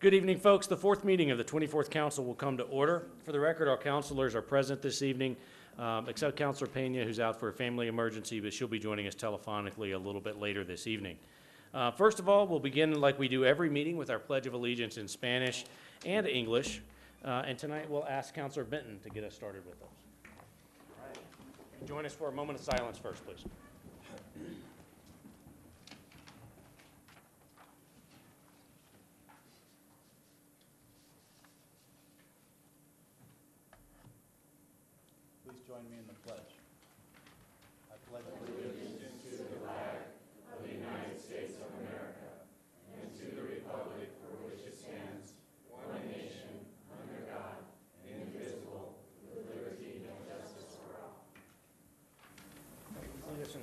Good evening, folks. The fourth meeting of the 24th Council will come to order. For the record, our councilors are present this evening, um, except Councilor Pena, who's out for a family emergency, but she'll be joining us telephonically a little bit later this evening. Uh, First of all, we'll begin like we do every meeting with our Pledge of Allegiance in Spanish and English. Uh, And tonight, we'll ask Councilor Benton to get us started with those. Join us for a moment of silence first, please. Please join me in the pledge. I pledge allegiance Listen,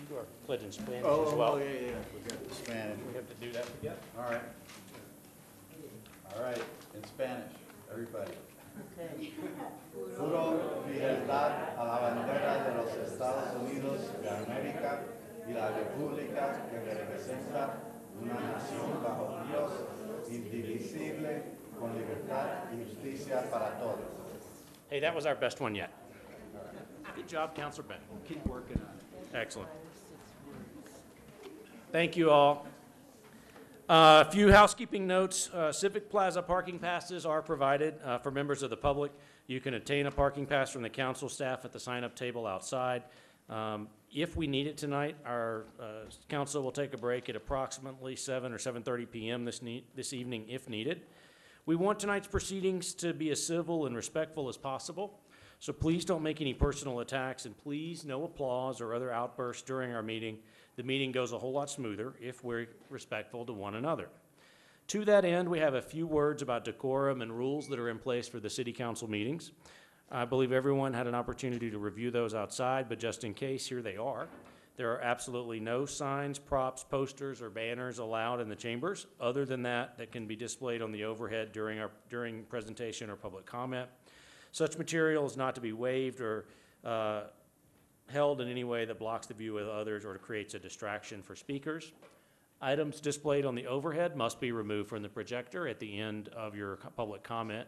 you do our pledge in Spanish Oh, as well. oh, yeah, yeah, we got the Spanish. We have to do that together. All right. All right, in Spanish, everybody. Juro fidelidad a la bandera de los Estados Unidos de América y la república que representa una nación bajo Dios, indivisible, con libertad y justicia para todos. Hey, that was our best one yet. Good job, Counselor Benton. Keep working on it. Excellent. Thank you all. Uh, A few housekeeping notes. Uh, Civic Plaza parking passes are provided uh, for members of the public. You can obtain a parking pass from the council staff at the sign-up table outside. Um, If we need it tonight, our uh, council will take a break at approximately 7 or 7:30 PM this this evening if needed. We want tonight's proceedings to be as civil and respectful as possible, so please don't make any personal attacks, and please, no applause or other outbursts during our meeting. The meeting goes a whole lot smoother if we're respectful to one another. To that end, we have a few words about decorum and rules that are in place for the city council meetings. I believe everyone had an opportunity to review those outside, but just in case, here they are. There are absolutely no signs, props, posters, or banners allowed in the chambers, other than that, that can be displayed on the overhead during our, during presentation or public comment. Such material is not to be waived or uh, held in any way that blocks the view of others or creates a distraction for speakers. Items displayed on the overhead must be removed from the projector at the end of your public comment.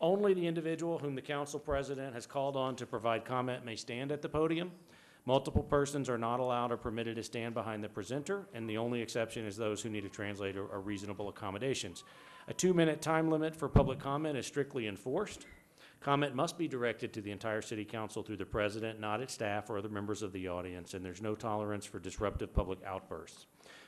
Only the individual whom the council president has called on to provide comment may stand at the podium. Multiple persons are not allowed or permitted to stand behind the presenter, and the only exception is those who need a translator or reasonable accommodations. A two-minute time limit for public comment is strictly enforced. Comment must be directed to the entire city council through the president, not its staff or other members of the audience, and there's no tolerance for disruptive public outbursts.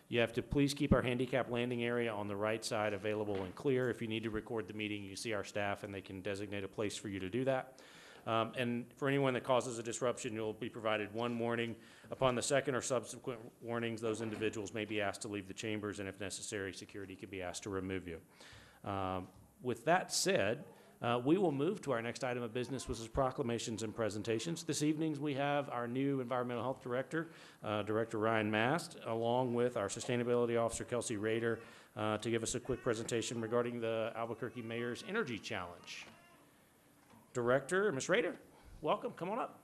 You have to please keep our handicap landing area on the right side available and clear. If you need to record the meeting, you see our staff and they can designate a place for you to do that. Um, and for anyone that causes a disruption, you'll be provided one warning. Upon the second or subsequent warnings, those individuals may be asked to leave the chambers, and if necessary, security can be asked to remove you. Um, With that said, uh, we will move to our next item of business, which is proclamations and presentations. This evening, we have our new Environmental Health Director, uh, Director Ryan Mast, along with our Sustainability Officer Kelsey Rader, uh, to give us a quick presentation regarding the Albuquerque Mayor's Energy Challenge. Director, Ms. Rader, welcome, come on up.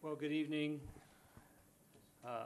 Well, good evening, uh,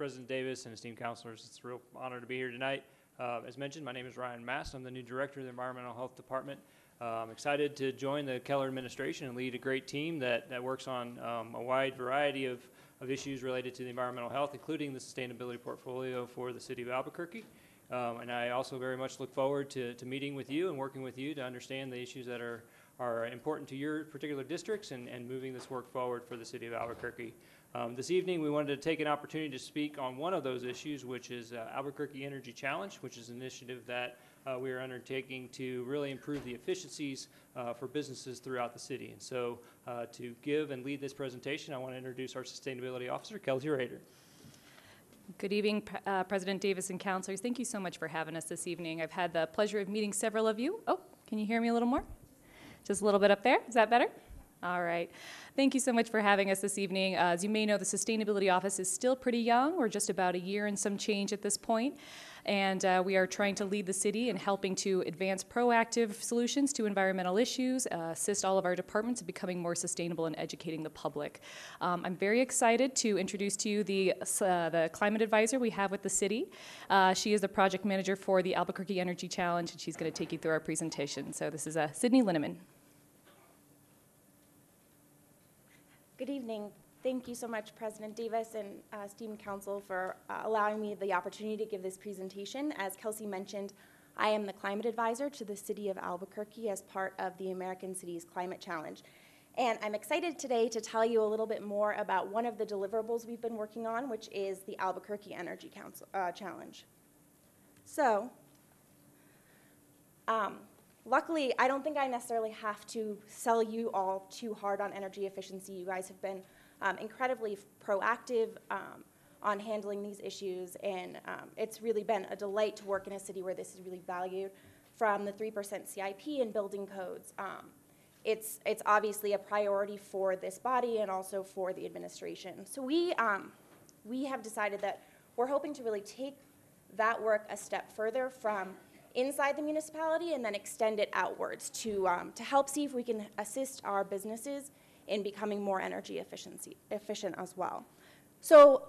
President Davis and esteemed councilors. It's a real honor to be here tonight. Uh, As mentioned, my name is Ryan Mast. I'm the new Director of the Environmental Health Department. Uh, I'm excited to join the Keller administration and lead a great team that, that works on um, a wide variety of, of issues related to the environmental health, including the sustainability portfolio for the city of Albuquerque. Um, And I also very much look forward to, to meeting with you and working with you to understand the issues that are, are important to your particular districts and, and moving this work forward for the city of Albuquerque. Um, This evening, we wanted to take an opportunity to speak on one of those issues, which is uh, Albuquerque Energy Challenge, which is an initiative that uh, we are undertaking to really improve the efficiencies uh, for businesses throughout the city. And so uh, to give and lead this presentation, I want to introduce our Sustainability Officer, Kelsey Rader. Good evening, uh, President Davis and councilors. Thank you so much for having us this evening. I've had the pleasure of meeting several of you. Oh, can you hear me a little more? Just a little bit up there? Is that better? All right. Thank you so much for having us this evening. Uh, As you may know, the Sustainability Office is still pretty young. We're just about a year and some change at this point. And uh, we are trying to lead the city in helping to advance proactive solutions to environmental issues, uh, assist all of our departments in becoming more sustainable and educating the public. Um, I'm very excited to introduce to you the, uh, the climate advisor we have with the city. Uh, she is the project manager for the Albuquerque Energy Challenge, and she's going to take you through our presentation. So this is uh, Sydney Linneman. Good evening. Thank you so much, President Davis and uh, council, for uh, allowing me the opportunity to give this presentation. As Kelsey mentioned, I am the climate advisor to the city of Albuquerque as part of the American Cities Climate Challenge. And I'm excited today to tell you a little bit more about one of the deliverables we've been working on, which is the Albuquerque Energy Council, uh, Challenge. So, um, luckily, I don't think I necessarily have to sell you all too hard on energy efficiency. You guys have been um, incredibly proactive um, on handling these issues, and um, it's really been a delight to work in a city where this is really valued. From the 3% CIP and building codes, um, it's, it's obviously a priority for this body and also for the administration. So we, um, we have decided that we're hoping to really take that work a step further from inside the municipality and then extend it outwards to, um, to help see if we can assist our businesses in becoming more energy efficiency, efficient as well. So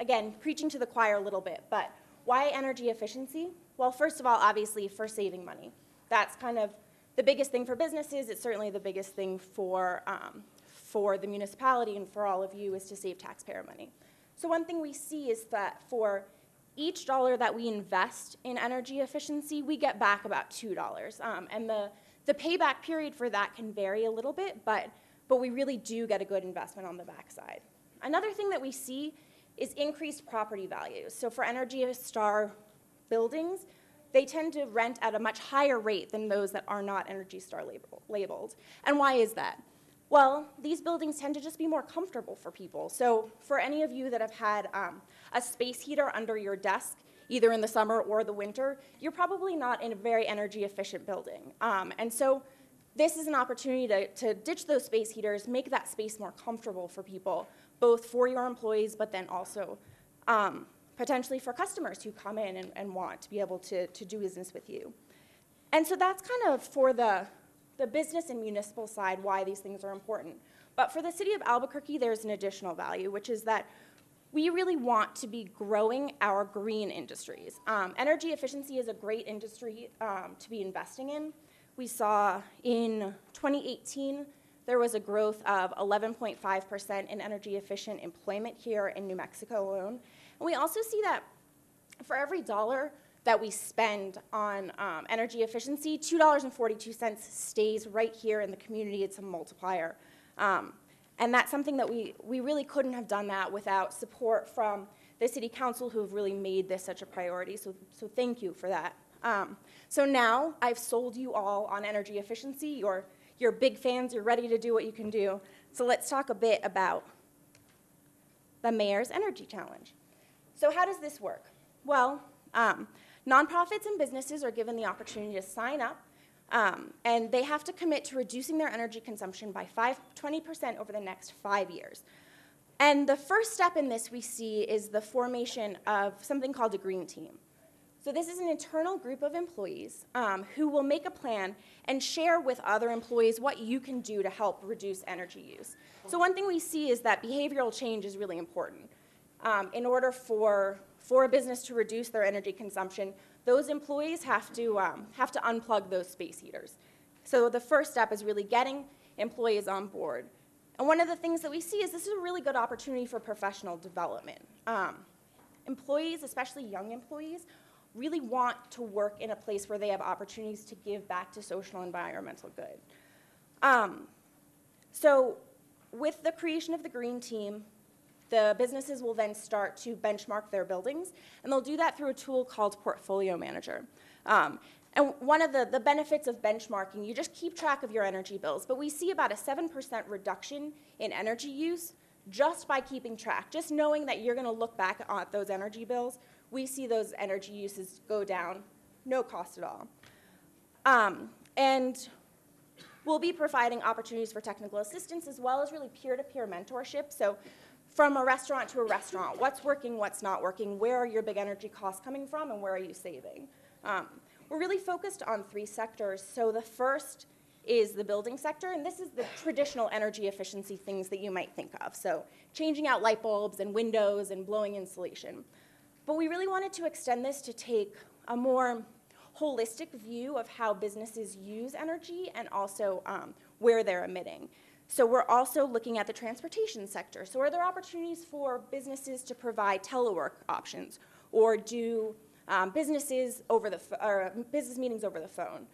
again, preaching to the choir a little bit, but why energy efficiency? Well, first of all, obviously for saving money. That's kind of the biggest thing for businesses. It's certainly the biggest thing for, um, for the municipality and for all of you is to save taxpayer money. So one thing we see is that for each dollar that we invest in energy efficiency, we get back about $2. Um, and the, the payback period for that can vary a little bit, but, but we really do get a good investment on the backside. Another thing that we see is increased property values. So for Energy Star buildings, they tend to rent at a much higher rate than those that are not Energy Star label, labeled. And why is that? Well, these buildings tend to just be more comfortable for people. So for any of you that have had um, a space heater under your desk, either in the summer or the winter, you're probably not in a very energy efficient building. Um, and so this is an opportunity to, to ditch those space heaters, make that space more comfortable for people, both for your employees, but then also um, potentially for customers who come in and, and want to be able to, to do business with you. And so that's kind of for the, the business and municipal side why these things are important. But for the city of Albuquerque, there's an additional value, which is that we really want to be growing our green industries. Um, energy efficiency is a great industry um, to be investing in. We saw in 2018 there was a growth of 11.5% in energy efficient employment here in New Mexico alone. And we also see that for every dollar that we spend on um, energy efficiency, $2.42 stays right here in the community. It's a multiplier. Um, and that's something that we, we really couldn't have done that without support from the city council who have really made this such a priority. So, so thank you for that. Um, so now I've sold you all on energy efficiency. You're, you're big fans. You're ready to do what you can do. So let's talk a bit about the Mayor's Energy Challenge. So how does this work? Well, um, nonprofits and businesses are given the opportunity to sign up, um, and they have to commit to reducing their energy consumption by five, 20% over the next five years. And the first step in this we see is the formation of something called a green team. So this is an internal group of employees um, who will make a plan and share with other employees what you can do to help reduce energy use. So one thing we see is that behavioral change is really important. Um, in order for, for a business to reduce their energy consumption, those employees have to, um, have to unplug those space heaters. So the first step is really getting employees on board. And one of the things that we see is this is a really good opportunity for professional development. Um, employees, especially young employees, really want to work in a place where they have opportunities to give back to social and environmental good. Um, so with the creation of the green team, the businesses will then start to benchmark their buildings, and they'll do that through a tool called Portfolio Manager. Um, and one of the, the benefits of benchmarking, you just keep track of your energy bills, but we see about a 7% reduction in energy use just by keeping track, just knowing that you're going to look back at those energy bills, we see those energy uses go down, no cost at all. Um, and we'll be providing opportunities for technical assistance as well as really peer-to-peer mentorship. So from a restaurant to a restaurant, what's working, what's not working, where are your big energy costs coming from, and where are you saving? Um, we're really focused on three sectors. So the first is the building sector, and this is the traditional energy efficiency things that you might think of. So changing out light bulbs and windows and blowing insulation. But we really wanted to extend this to take a more holistic view of how businesses use energy and also um, where they're emitting. So we're also looking at the transportation sector. So are there opportunities for businesses to provide telework options or do um, businesses over the or business meetings over the phone?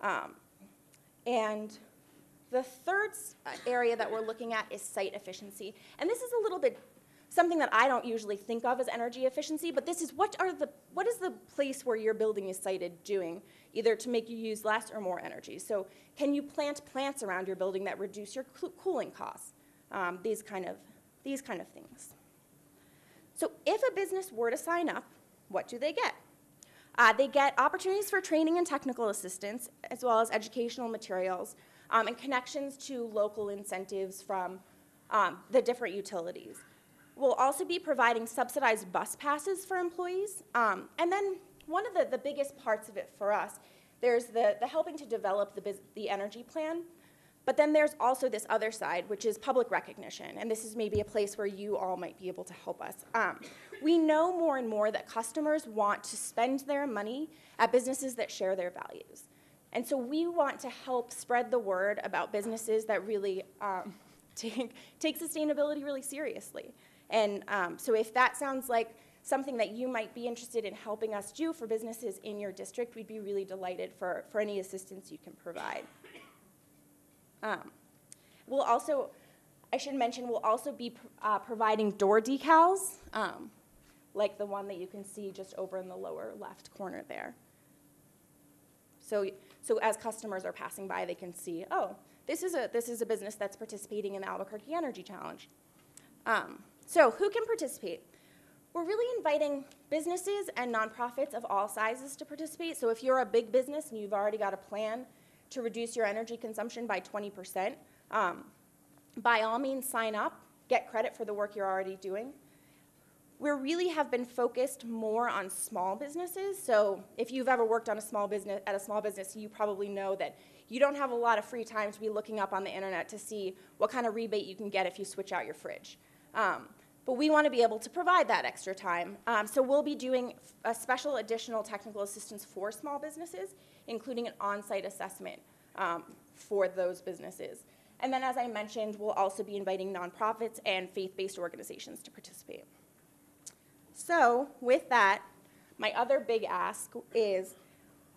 Um, and the third uh, area that we're looking at is site efficiency. And this is a little bit something that I don't usually think of as energy efficiency, but this is what are the what is the place where your building is sited doing either to make you use less or more energy. So can you plant plants around your building that reduce your cooling costs? Um, these kind of these kind of things. So if a business were to sign up, what do they get? Uh, they get opportunities for training and technical assistance, as well as educational materials um, and connections to local incentives from um, the different utilities. We'll also be providing subsidized bus passes for employees. Um, and then one of the, the biggest parts of it for us, there's the, the helping to develop the, the energy plan. But then there's also this other side, which is public recognition, and this is maybe a place where you all might be able to help us. Um, we know more and more that customers want to spend their money at businesses that share their values. And so we want to help spread the word about businesses that really um, take, take sustainability really seriously. And um, so if that sounds like something that you might be interested in helping us do for businesses in your district, we'd be really delighted for, for any assistance you can provide. Um, We'll also, I should mention, we'll also be uh, providing door decals, um, like the one that you can see just over in the lower left corner there. So, so as customers are passing by, they can see, oh, this is a, this is a business that's participating in the Albuquerque Energy Challenge. Um, so who can participate? We're really inviting businesses and nonprofits of all sizes to participate. So if you're a big business and you've already got a plan to reduce your energy consumption by 20%, um, by all means sign up, get credit for the work you're already doing. We really have been focused more on small businesses. So if you've ever worked on a small business at a small business, you probably know that you don't have a lot of free time to be looking up on the internet to see what kind of rebate you can get if you switch out your fridge. Um, but we want to be able to provide that extra time. Um, so we'll be doing a special additional technical assistance for small businesses, including an on-site assessment um, for those businesses. And then, as I mentioned, we'll also be inviting nonprofits and faith-based organizations to participate. So, with that, my other big ask is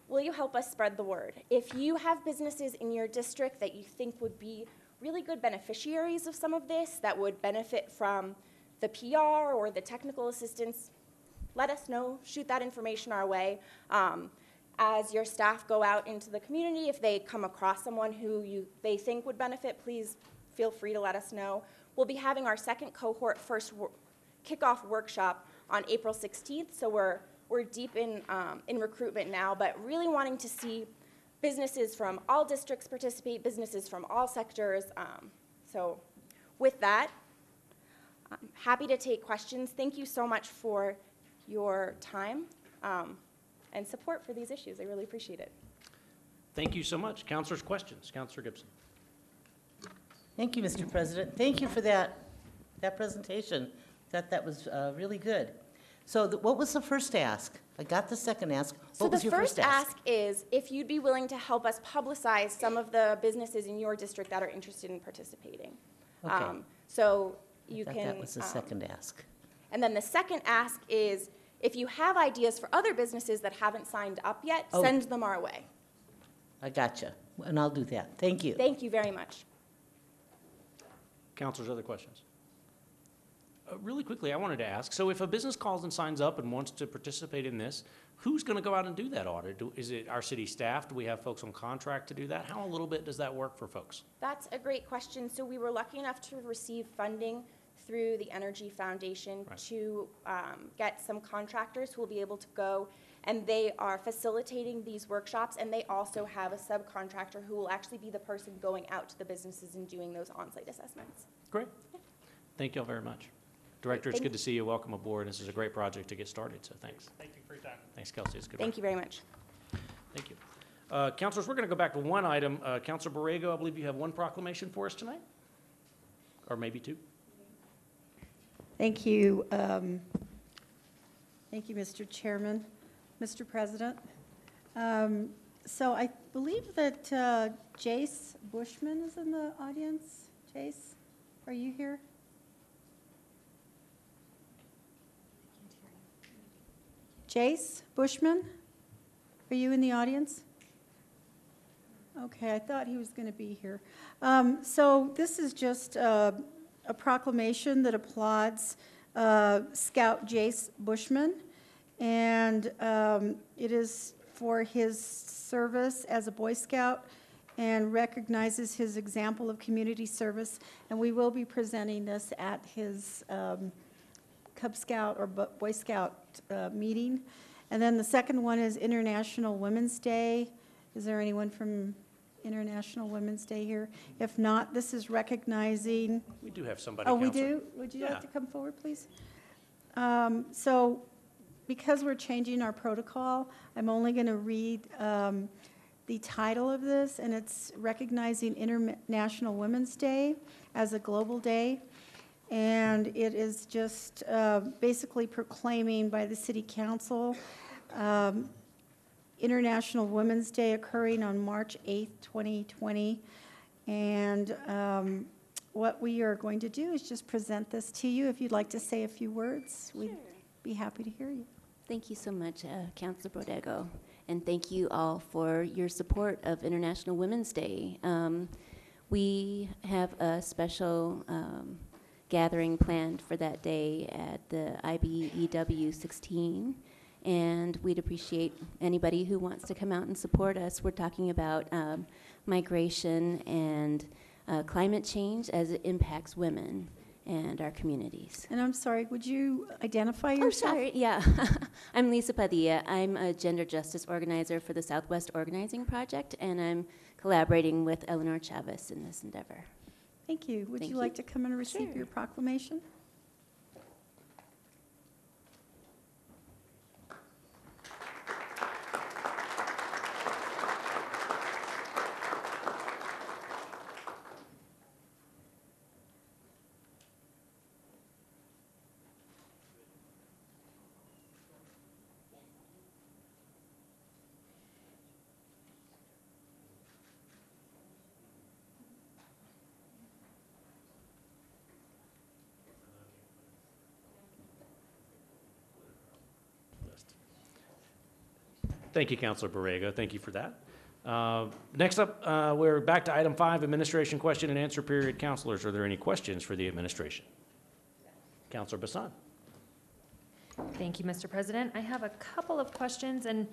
will you help us spread the word? If you have businesses in your district that you think would be really good beneficiaries of some of this, that would benefit from the PR or the technical assistance, let us know. Shoot that information our way. Um, as your staff go out into the community, if they come across someone who you, they think would benefit, please feel free to let us know. We'll be having our second cohort first wor- kickoff workshop on April 16th, so we're, we're deep in, um, in recruitment now, but really wanting to see businesses from all districts participate, businesses from all sectors. Um, so with that, I'm happy to take questions. Thank you so much for your time um, and support for these issues. I really appreciate it. Thank you so much. Counselors, questions? Counselor Gibson. Thank you, Mr. President. Thank you for that, that presentation. Thought that was uh, really good. So the- what was the first ask? I got the second ask. So the was your first ask is if you'd be willing to help us publicize some of the businesses in your district that are interested in participating. Okay. Um, So I you thought can. that was the um, second ask. And then the second ask is if you have ideas for other businesses that haven't signed up yet, Oh. send them our way. I gotcha, and I'll do that. Thank you. Thank you very much. Counselors, other questions? Uh, Really quickly, I wanted to ask, so if a business calls and signs up and wants to participate in this, who's going to go out and do that audit? Do- Is it our city staff? Do we have folks on contract to do that? How a little bit does that work for folks? That's a great question. So we were lucky enough to receive funding through the Energy Foundation Right. to um, get some contractors who will be able to go, and they are facilitating these workshops, and they also have a subcontractor who will actually be the person going out to the businesses and doing those on-site assessments. Great. Thank you all very much. Director, it's Thank good to see you. Welcome aboard. This is a great project to get started, so thanks. Thank you for your time. Thanks, Kelsey. It's good work. Thank you very much. Thank you. Uh, Councilors, we're going to go back to one item. Uh, Counselor Borrego, I believe you have one proclamation for us tonight? Or maybe two? Thank you. um, Thank you, Mr. Chairman, Mr. President. Um, So I believe that uh, Jace Bushman is in the audience. Jace, are you here? Jace Bushman, are you in the audience? Okay, I thought he was going to be here. Um, So this is just uh, a proclamation that applauds uh, Scout Jace Bushman, and um, it is for his service as a Boy Scout and recognizes his example of community service, and we will be presenting this at his um, Cub Scout or Boy Scout uh, meeting. And then the second one is International Women's Day. Is there anyone from International Women's Day here? If not, this is recognizing, We do have somebody, oh, we Counselor. do? Would you Yeah. like to come forward, please? Um, So because we're changing our protocol, I'm only going to read um, the title of this, and it's recognizing International Women's Day as a global day. And it is just uh, basically proclaiming by the city council um, International Women's Day occurring on March 8th, 2020. And um, what we are going to do is just present this to you. If you'd like to say a few words, we'd be happy to hear you. Thank you so much, uh, Councilor Borrego, and thank you all for your support of International Women's Day. Um, we have a special um, gathering planned for that day at the IBEW 16, and we'd appreciate anybody who wants to come out and support us. We're talking about um, migration and uh, climate change as it impacts women and our communities. And I'm sorry, would you identify Oh, yourself? sorry, yeah. I'm Lisa Padilla. I'm a gender justice organizer for the Southwest Organizing Project, and I'm collaborating with Eleanor Chavez in this endeavor. Thank you. Would Thank you you. like to come and receive Sure. your proclamation? Thank you, Counselor Borrego. Thank you for that. Uh, Next up, uh, we're back to item five, administration question and answer period. Counselors, are there any questions for the administration? Counselor Bassan. Thank you, Mr. President. I have a couple of questions, and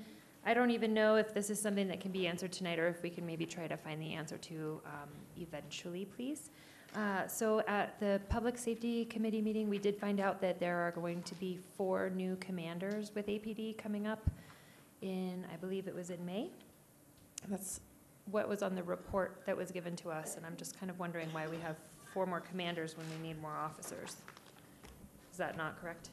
I don't even know if this is something that can be answered tonight, or if we can maybe try to find the answer to um, eventually, please. Uh, So at the Public Safety Committee meeting, we did find out that there are going to be four new commanders with APD coming up in, I believe it was in May. That's what was on the report that was given to us, and I'm just kind of wondering why we have four more commanders when we need more officers. Is that not correct?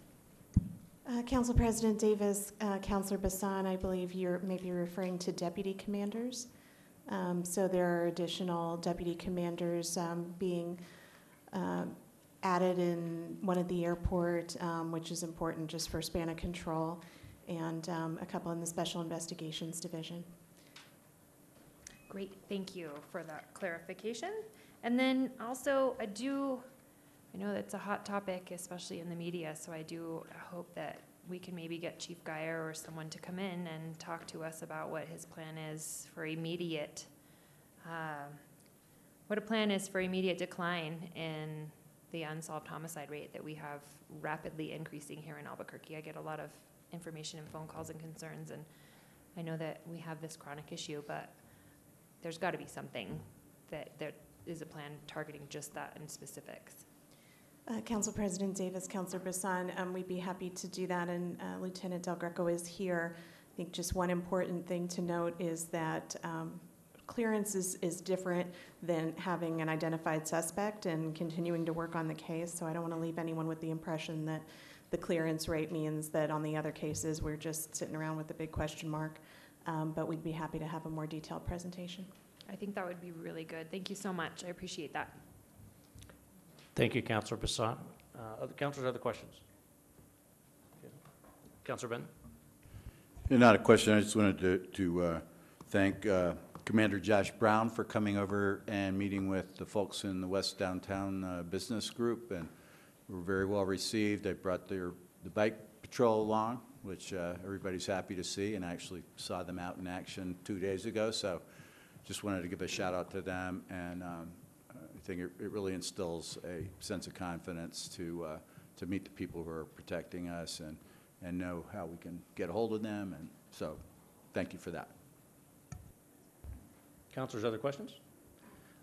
Uh, Council President Davis, uh, Councilor Bassan, I believe you're maybe referring to deputy commanders. Um, So there are additional deputy commanders um, being um, added in one at the airport, um, which is important just for span of control, and um, a couple in the Special Investigations Division. Great, thank you for that clarification. And then also, I do, I know that's a hot topic, especially in the media, so I do hope that we can maybe get Chief Geier or someone to come in and talk to us about what his plan is for immediate, um, what a plan is for immediate decline in the unsolved homicide rate that we have rapidly increasing here in Albuquerque. I get a lot of information and phone calls and concerns, and I know that we have this chronic issue, but there's got to be something that there is a plan targeting just that in specifics. Uh, Council President Davis, Councilor Bassan, um, we'd be happy to do that, and uh, Lieutenant Del Greco is here. I think just one important thing to note is that um, clearance is, is different than having an identified suspect and continuing to work on the case, so I don't want to leave anyone with the impression that the clearance rate means that on the other cases, we're just sitting around with a big question mark. Um, But we'd be happy to have a more detailed presentation. I think that would be really good. Thank you so much. I appreciate that. Thank you, Counselor Bassan. Uh, Other counselors, other questions? Counselor Benton? Yeah, Not a question, I just wanted to, to uh, thank uh, Commander Josh Brown for coming over and meeting with the folks in the West Downtown uh, Business Group, and were very well received. They brought their, the bike patrol along, which uh, everybody's happy to see, and I actually saw them out in action two days ago, so just wanted to give a shout out to them, and um, I think it it really instills a sense of confidence to, uh, to meet the people who are protecting us and, and know how we can get a hold of them, and so, thank you for that. Councilors, other questions?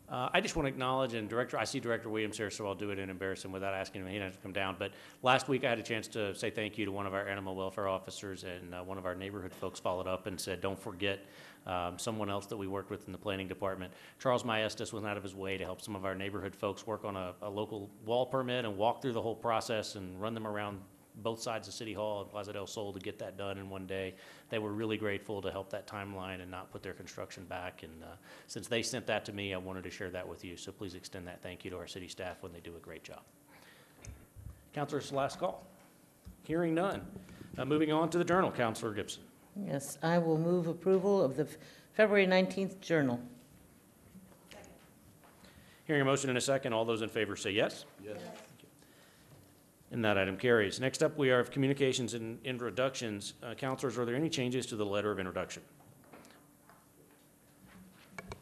Uh, I just want to acknowledge, and Director, I see Director Williams here, so I'll do it and embarrass him without asking him, he doesn't have to come down. But last week, I had a chance to say thank you to one of our animal welfare officers, and uh, one of our neighborhood folks followed up and said, don't forget um, someone else that we worked with in the planning department. Charles Maestas went out of his way to help some of our neighborhood folks work on a, a local wall permit and walk through the whole process and run them around both sides of City Hall and Plaza del Sol to get that done in one day. They were really grateful to help that timeline and not put their construction back. And uh, since they sent that to me, I wanted to share that with you. So please extend that thank you to our city staff when they do a great job. Counselors, last call. Hearing none. Uh, Moving on to the journal, Counselor Gibson. Yes, I will move approval of the February 19th Journal. Hearing a motion in a second, all those in favor say yes. Yes. And that item carries. Next up, we have communications and introductions. Uh, Counselors, are there any changes to the letter of introduction?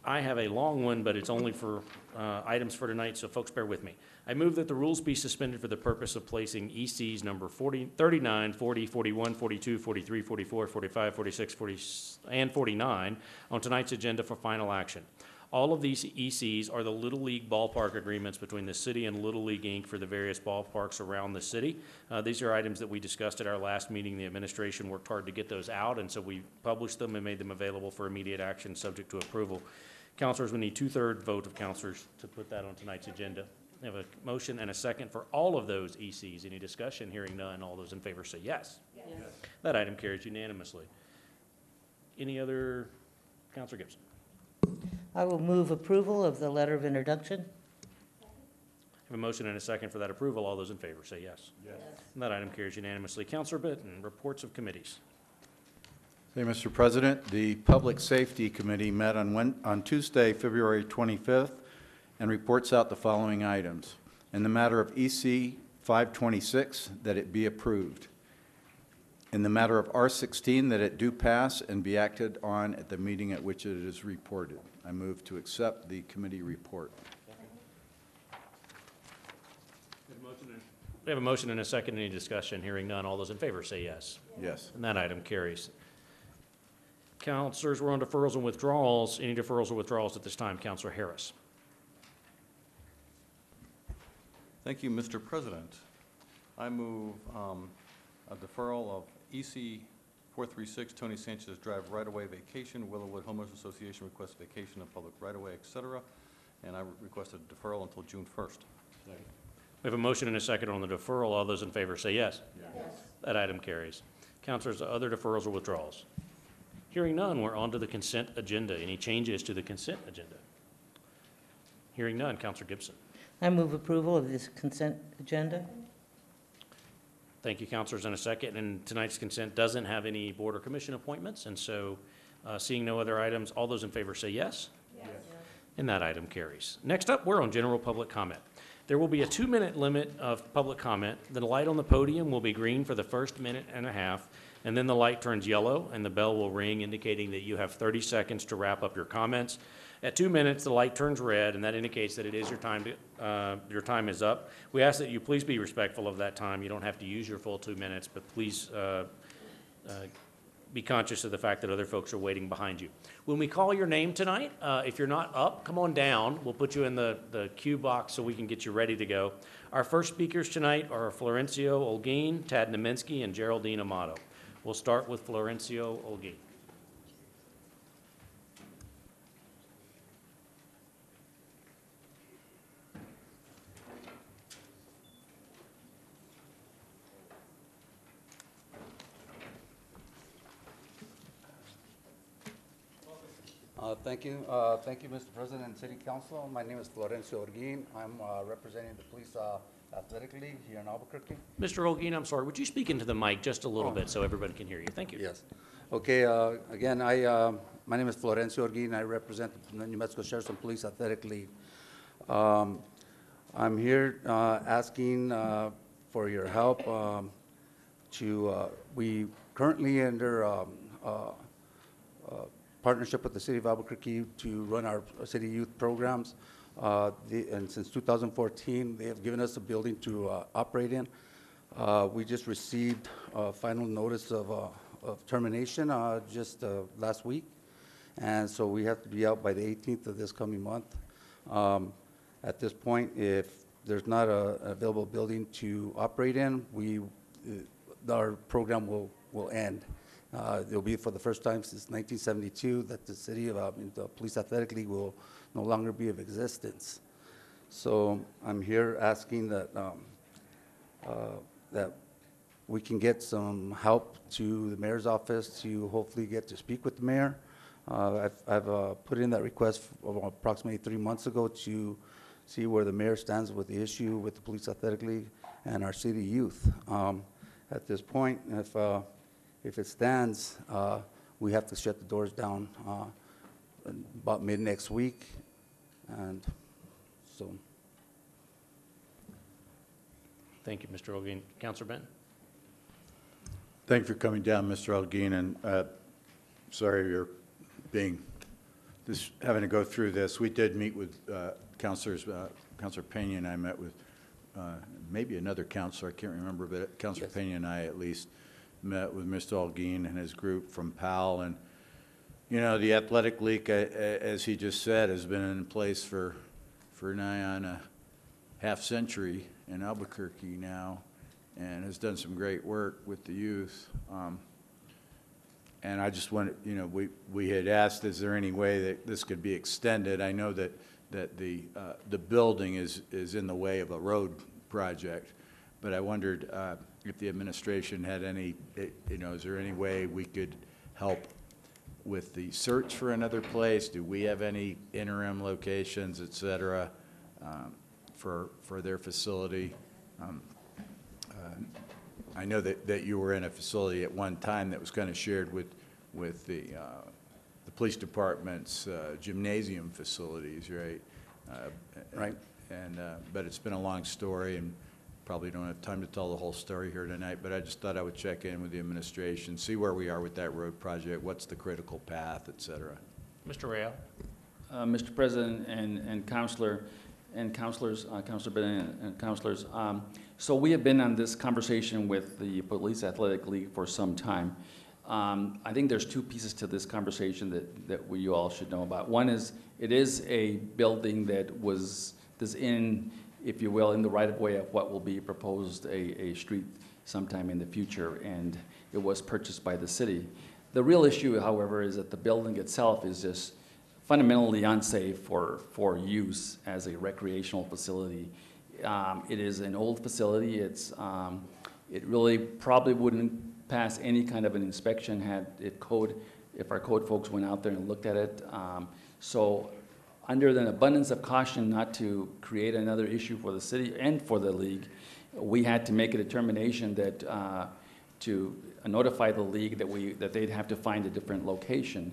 I have a long one, but it's only for uh, items for tonight, so folks bear with me. I move that the rules be suspended for the purpose of placing ECs number 40, 39, 40, 41, 42, 43, 44, 45, 46, 40, and 49 on tonight's agenda for final action. All of these ECs are the Little League ballpark agreements between the city and Little League Inc. for the various ballparks around the city. Uh, These are items that we discussed at our last meeting. The administration worked hard to get those out, and so we published them and made them available for immediate action, subject to approval. Councilors, we need two-third vote of councilors to put that on tonight's agenda. We have a motion and a second for all of those ECs. Any discussion? Hearing none. All those in favor say yes. Yes. That item carries unanimously. Any other, Counselor Gibson? I will move approval of the letter of introduction. I have a motion and a second for that approval. All those in favor say yes. Yes. And that item carries unanimously. Counselor Benton, reports of committees. Hey, Mr. President, the Public Safety Committee met on Wed- on Tuesday, February 25th, and reports out the following items. In the matter of EC 526, that it be approved. In the matter of R16, that it do pass and be acted on at the meeting at which it is reported. I move to accept the committee report. We have a motion and a second. Any discussion? Hearing none. All those in favor say yes. Yes. And that item carries. Counselors, we're on deferrals and withdrawals. Any deferrals or withdrawals at this time? Counselor Harris. Thank you, Mr. President. I move um, a deferral of EC 436 Tony Sanchez Drive right-of-way vacation, Willowwood Homeowners Association requests vacation of public right-of-way, et cetera, and I request a deferral until June 1st. We have a motion and a second on the deferral. All those in favor say yes. Yes. That item carries. Counselors, other deferrals or withdrawals? Hearing none, we're on to the consent agenda. Any changes to the consent agenda? Hearing none. Counselor Gibson. I move approval of this consent agenda. Thank you, counselors, in a second. And tonight's consent doesn't have any board or commission appointments, and so uh, seeing no other items, all those in favor say yes. Yes. And that item carries. Next up, we're on general public comment. There will be a two-minute limit of public comment. The light on the podium will be green for the first minute and a half, and then the light turns yellow, and the bell will ring indicating that you have 30 seconds to wrap up your comments. At two minutes, the light turns red, and that indicates that it is your time to, uh, your time is up. We ask that you please be respectful of that time. You don't have to use your full two minutes, but please uh, uh, be conscious of the fact that other folks are waiting behind you. When we call your name tonight, uh, if you're not up, come on down. We'll put you in the, the queue box so we can get you ready to go. Our first speakers tonight are Florencio Olguin, Tad Naminsky, and Geraldine Amato. We'll start with Florencio Olguin. Uh, Thank you. Uh, Thank you, Mr. President and City Council. My name is Florencio Olguin. I'm uh, representing the Police uh, Athletic League here in Albuquerque. Mr. Olguin, I'm sorry, would you speak into the mic just a little bit so everybody can hear you? Thank you. Yes. Okay, uh, again, I, uh, my name is Florencio Olguin. I represent the New Mexico Sheriff's and Police Athletic League. Um, I'm here uh, asking uh, for your help um, to, uh, we currently under um, uh, uh, partnership with the city of Albuquerque to run our city youth programs. Uh, the- And since 2014, they have given us a building to uh, operate in. Uh, We just received a final notice of uh, of termination uh, just uh, last week, and so we have to be out by the 18th of this coming month. Um, At this point, if there's not a an available building to operate in, we, uh, our program will, will end. Uh, It'll be for the first time since 1972 that the city of, uh, the Police Athletic League will no longer be of existence. So I'm here asking that, um, uh, that we can get some help to the mayor's office to hopefully get to speak with the mayor. Uh, I've, I've uh, put in that request approximately three months ago to see where the mayor stands with the issue with the Police Athletic League and our city youth. Um, At this point, if, uh, if it stands, uh, we have to shut the doors down uh, about mid-next week, and so. Thank you, Mr. Olguin. Counselor Benton? Thank you for coming down, Mr. Olguin, and uh, sorry you're being, this, having to go through this. We did meet with uh, counselors, uh, Counselor Pena and I met with uh, maybe another councilor, I can't remember, but Councilor Yes. Pena and I at least met with Mr. Olguin and his group from PAL. And, you know, the athletic league, as he just said, has been in place for, for nigh on a half century in Albuquerque now and has done some great work with the youth. Um, And I just wanted, you know, we, we had asked, is there any way that this could be extended? I know that, that the, uh, the building is, is in the way of a road project, but I wondered uh, if the administration had any, eh, you know, is there any way we could help with the search for another place? Do we have any interim locations, et cetera, um, for, for their facility? Um, uh, I know that, that you were in a facility at one time that was kind of shared with, with the, uh, the police department's uh, gymnasium facilities, right? Uh, Right. And, uh, but it's been a long story, and probably don't have time to tell the whole story here tonight, but I just thought I would check in with the administration, see where we are with that road project, what's the critical path, et cetera. Mr. Rael? Uh, Mr. President and, and Counselor, and Counselors, uh, Counselor Bennett and Counselors, um, so we have been on this conversation with the Police Athletic League for some time. Um, I think there's two pieces to this conversation that, that we all should know about. One is, it is a building that was, this in, if you will, in the right-of-way of what will be proposed, a, a street sometime in the future, and it was purchased by the city. The real issue, however, is that the building itself is just fundamentally unsafe for, for use as a recreational facility. Um, It is an old facility, it's, um, it really probably wouldn't pass any kind of an inspection had it code, if our code folks went out there and looked at it. Um, So, under an abundance of caution not to create another issue for the city and for the league, we had to make a determination that, uh, to notify the league that we, that they'd have to find a different location.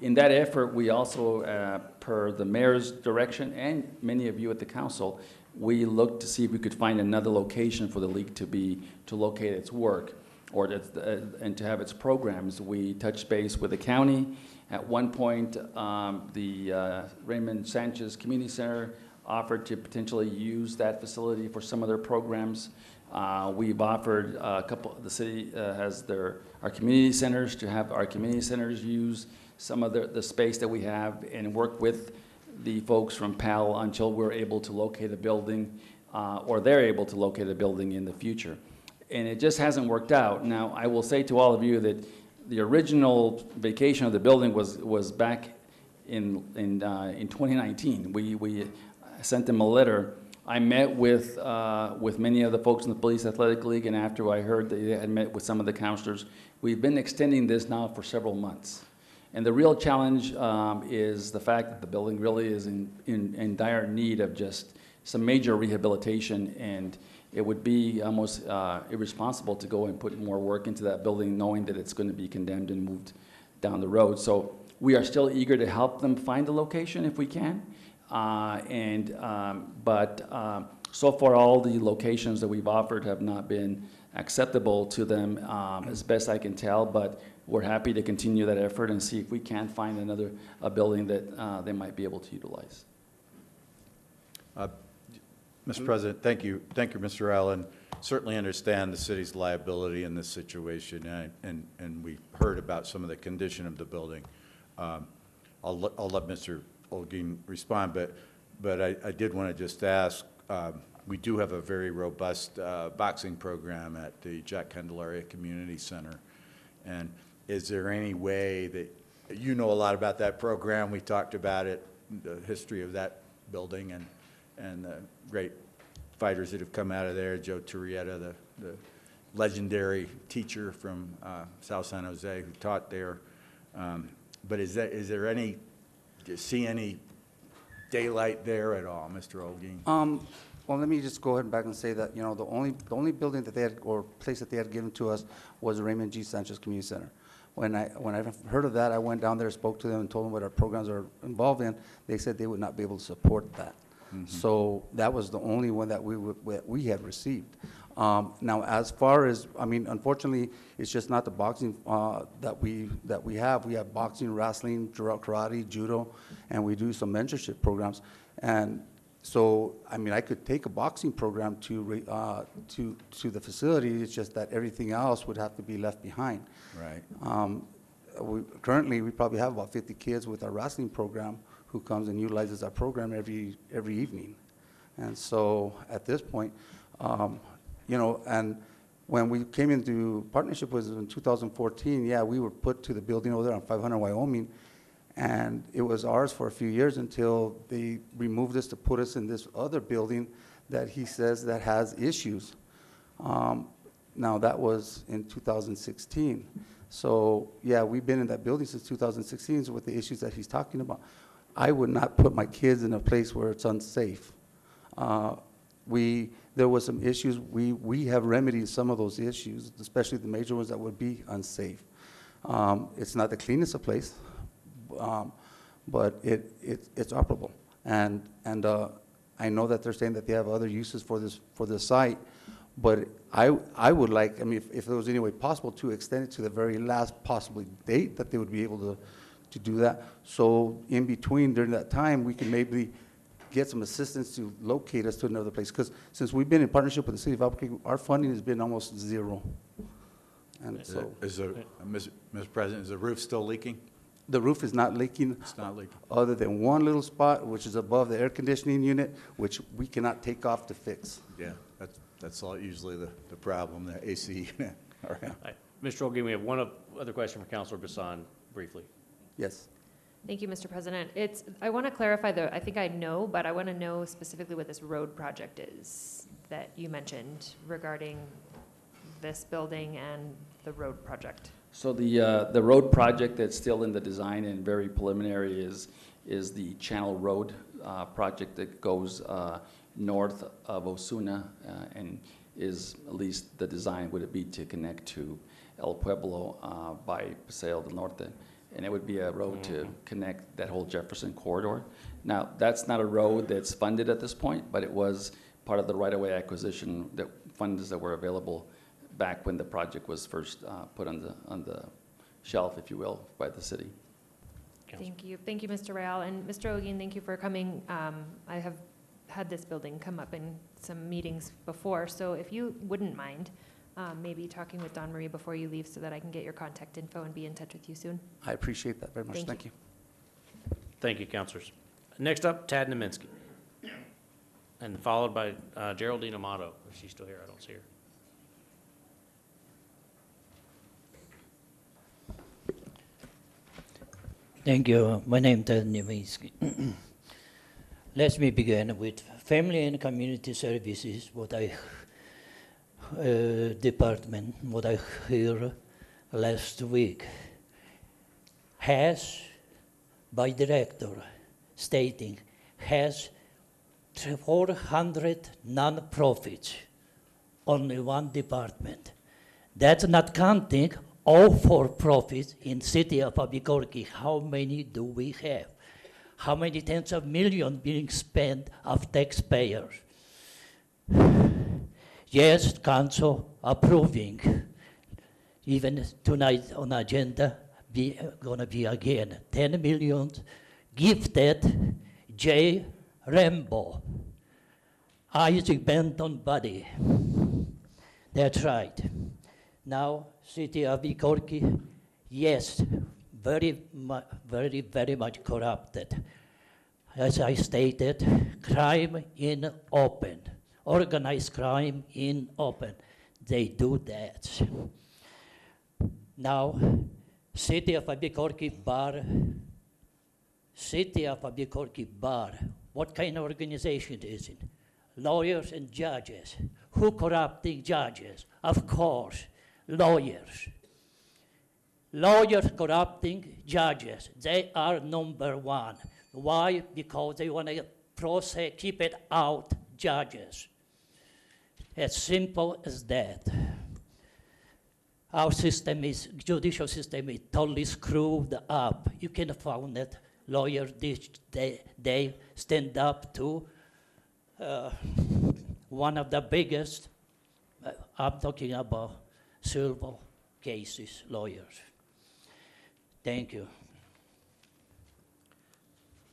In that effort, we also, uh, per the mayor's direction and many of you at the council, we looked to see if we could find another location for the league to be, to locate its work or to, uh, and to have its programs. We touched base with the county. At one point, um, the uh, Raymond Sanchez Community Center offered to potentially use that facility for some of their programs. Uh, We've offered a couple, the city uh, has their, our community centers to have our community centers use some of the, the space that we have and work with the folks from PAL until we're able to locate a building, uh, or they're able to locate a building in the future. And it just hasn't worked out. Now, I will say to all of you that the original vacation of the building was, was back in, in, uh, in 2019. We, we sent them a letter. I met with, uh, with many of the folks in the Police Athletic League, and after I heard that they had met with some of the counselors, we've been extending this now for several months. And the real challenge um, is the fact that the building really is in, in, in dire need of just some major rehabilitation, and it would be almost uh, irresponsible to go and put more work into that building, knowing that it's going to be condemned and moved down the road. So we are still eager to help them find a location if we can. Uh, and, um, but um, so far, all the locations that we've offered have not been acceptable to them, um, as best I can tell. But we're happy to continue that effort and see if we can find another a building that uh, they might be able to utilize. Mr. President, thank you, thank you, Mr. Allen. Certainly understand the city's liability in this situation, and, and, and we heard about some of the condition of the building. Um, I'll, let- I'll let Mr. Olguin respond, but, but I, I did want to just ask, um, we do have a very robust uh, boxing program at the Jack Candelaria Community Center. And is there any way that, you know a lot about that program, we talked about it, the history of that building and, and the great fighters that have come out of there, Joe Turrieta, the, the legendary teacher from uh, South San Jose who taught there. Um, But is that, is there any, do you see any daylight there at all, Mr. Olguin? Um, well, let me just go ahead and back and say that, you know, the only, the only building that they had, or place that they had given to us was Raymond G. Sanchez Community Center. When I, when I heard of that, I went down there, spoke to them, and told them what our programs are involved in. They said they would not be able to support that. So that was the only one that we, would- that we had received. Um, Now, as far as, I mean, unfortunately, it's just not the boxing uh, that we, that we have. We have boxing, wrestling, jura- karate, judo, and we do some mentorship programs. And so, I mean, I could take a boxing program to, re- uh, to, to the facility, it's just that everything else would have to be left behind. Right. Um, we, currently, we probably have about fifty kids with our wrestling program who comes and utilizes our program every, every evening. And so, at this point, um, you know, and when we came into partnership was in two thousand fourteen, yeah, we were put to the building over there on five hundred Wyoming, and it was ours for a few years until they removed us to put us in this other building that he says that has issues. Um, Now, that was in 2016. So, yeah, we've been in that building since 2016 with the issues that he's talking about. I would not put my kids in a place where it's unsafe. Uh, We, there was some issues, we, we have remedied some of those issues, especially the major ones that would be unsafe. Um, It's not the cleanest of place, um, but it, it, it's operable. And, and uh, I know that they're saying that they have other uses for this, for this site, but I, I would like, I mean, if, if there was any way possible, to extend it to the very last possible date that they would be able to, to do that. So in between, during that time, we can maybe get some assistance to locate us to another place. Because since we've been in partnership with the city of Albuquerque, our funding has been almost zero. And Is so, Is the, Mr. Mr. President, is the roof still leaking? the roof is not leaking. It's not leaking? Other than one little spot, which is above the air conditioning unit, which we cannot take off to fix. Yeah, that's, that's all usually the, the problem, the AC unit. All right. All right. Mr. Olguin, we have one oth- other question for Counselor Bassan briefly. Yes. Thank you, Mr. President. It's, I want to clarify the, I think I know, but I want to know specifically what this road project is that you mentioned regarding this building and the road project. So the, uh, the road project that's still in the design and very preliminary is, is the Channel Road uh, project that goes uh, north of Osuna uh, and is, at least the design would it be to connect to El Pueblo uh, by Paseo del Norte. And it would be a road to connect that whole Jefferson corridor. Now, that's not a road that's funded at this point, but it was part of the right-of-way acquisition that funds that were available back when the project was first uh, put on the, on the shelf, if you will, by the city. Thank you. Thank you, Mr. Rael. And Mr. Olguin, thank you for coming. Um, I have had this building come up in some meetings before, so if you wouldn't mind, um, maybe talking with Don Marie before you leave so that I can get your contact info and be in touch with you soon. I appreciate that very much. Thank Thank you. Thank you, counselors. Next up, Tad Naminsky. And followed by uh, Geraldine Amato. Is she still here? I don't see her. Thank you. My name is Ted Nowinski. Let me begin with family and community services, what I, uh, department, what I hear last week. Has, by director, stating, has 400 non-profits, only one department. That's not counting all for-profits in city of Albuquerque. How many do we have? How many tens of millions being spent of taxpayers? Yes, council approving. Even tonight on agenda, be, gonna be again, 10 million gifted J. Rambo, Isaac Benton Buddy. That's right. Now, city of Ikorki, yes, very, very, very much corrupted. As I stated, crime in open, organized crime in open. They do that. Now, city of Albuquerque bar, city of Albuquerque bar, what kind of organization is it? Lawyers and judges. Who corrupting judges? Of course, lawyers. Lawyers corrupting judges. They are number one. Why? Because they want to process, keep it out judges. As simple as that. Our system is, judicial system is totally screwed up. You can find that lawyers, they, they stand up to uh, one of the biggest, uh, I'm talking about civil cases, lawyers. Thank you.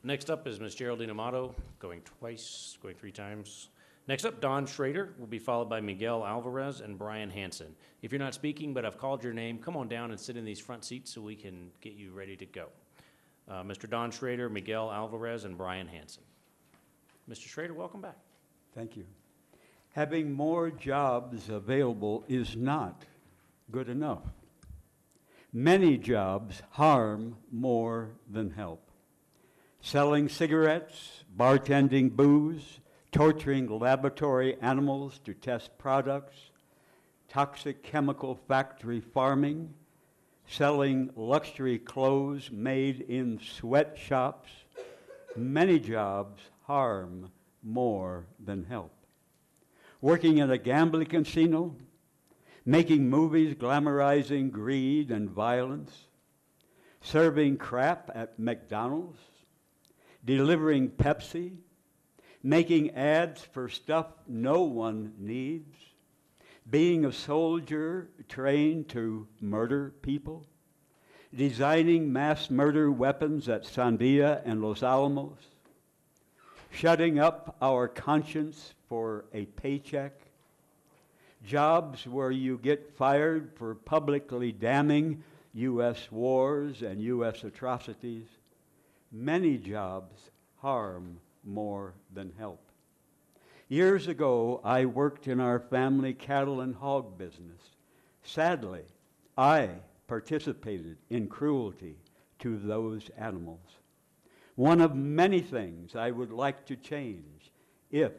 Next up is Ms. Geraldine Amato, going twice, going three times. Next up, Don Schrader will be followed by Miguel Alvarez and Brian Hanson. If you're not speaking but I've called your name, come on down and sit in these front seats so we can get you ready to go. Uh, Mr. Don Schrader, Miguel Alvarez, and Brian Hanson. Mr. Schrader, welcome back. Thank you. Having more jobs available is not good enough. Many jobs harm more than help. Selling cigarettes, bartending booze, torturing laboratory animals to test products, toxic chemical factory farming, selling luxury clothes made in sweatshops, many jobs harm more than help. Working in a gambling casino, making movies glamorizing greed and violence, serving crap at McDonald's, delivering Pepsi, making ads for stuff no one needs, being a soldier trained to murder people, designing mass murder weapons at Sandia and Los Alamos, shutting up our conscience for a paycheck, jobs where you get fired for publicly damning U.S. wars and U.S. atrocities. Many jobs harm more than help. Years ago, I worked in our family cattle and hog business. Sadly, I participated in cruelty to those animals. One of many things I would like to change if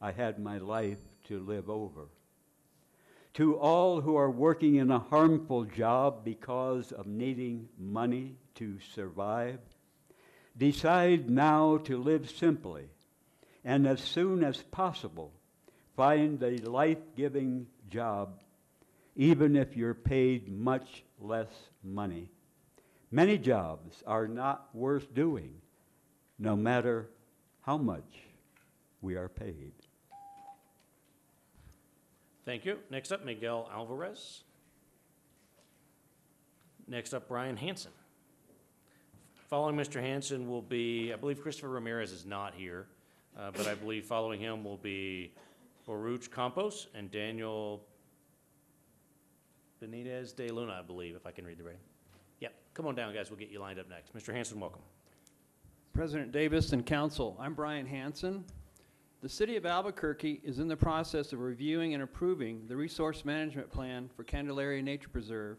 I had my life to live over. To all who are working in a harmful job because of needing money to survive, decide now to live simply and as soon as possible find a life giving job, even if you're paid much less money. Many jobs are not worth doing, no matter how much we are paid. Thank you. Next up, Miguel Alvarez. Next up, Brian Hanson. Following Mr. Hanson will be, I believe Christopher Ramirez is not here. uh, but I believe following him will be Baruch Campos and Daniel Benitez de Luna, I believe, if I can read the writing. Yep, come on down, guys, we'll get you lined up next. Mr. Hanson, welcome. President Davis and Council, I'm Brian Hanson. The City of Albuquerque is in the process of reviewing and approving the Resource Management Plan for Candelaria Nature Preserve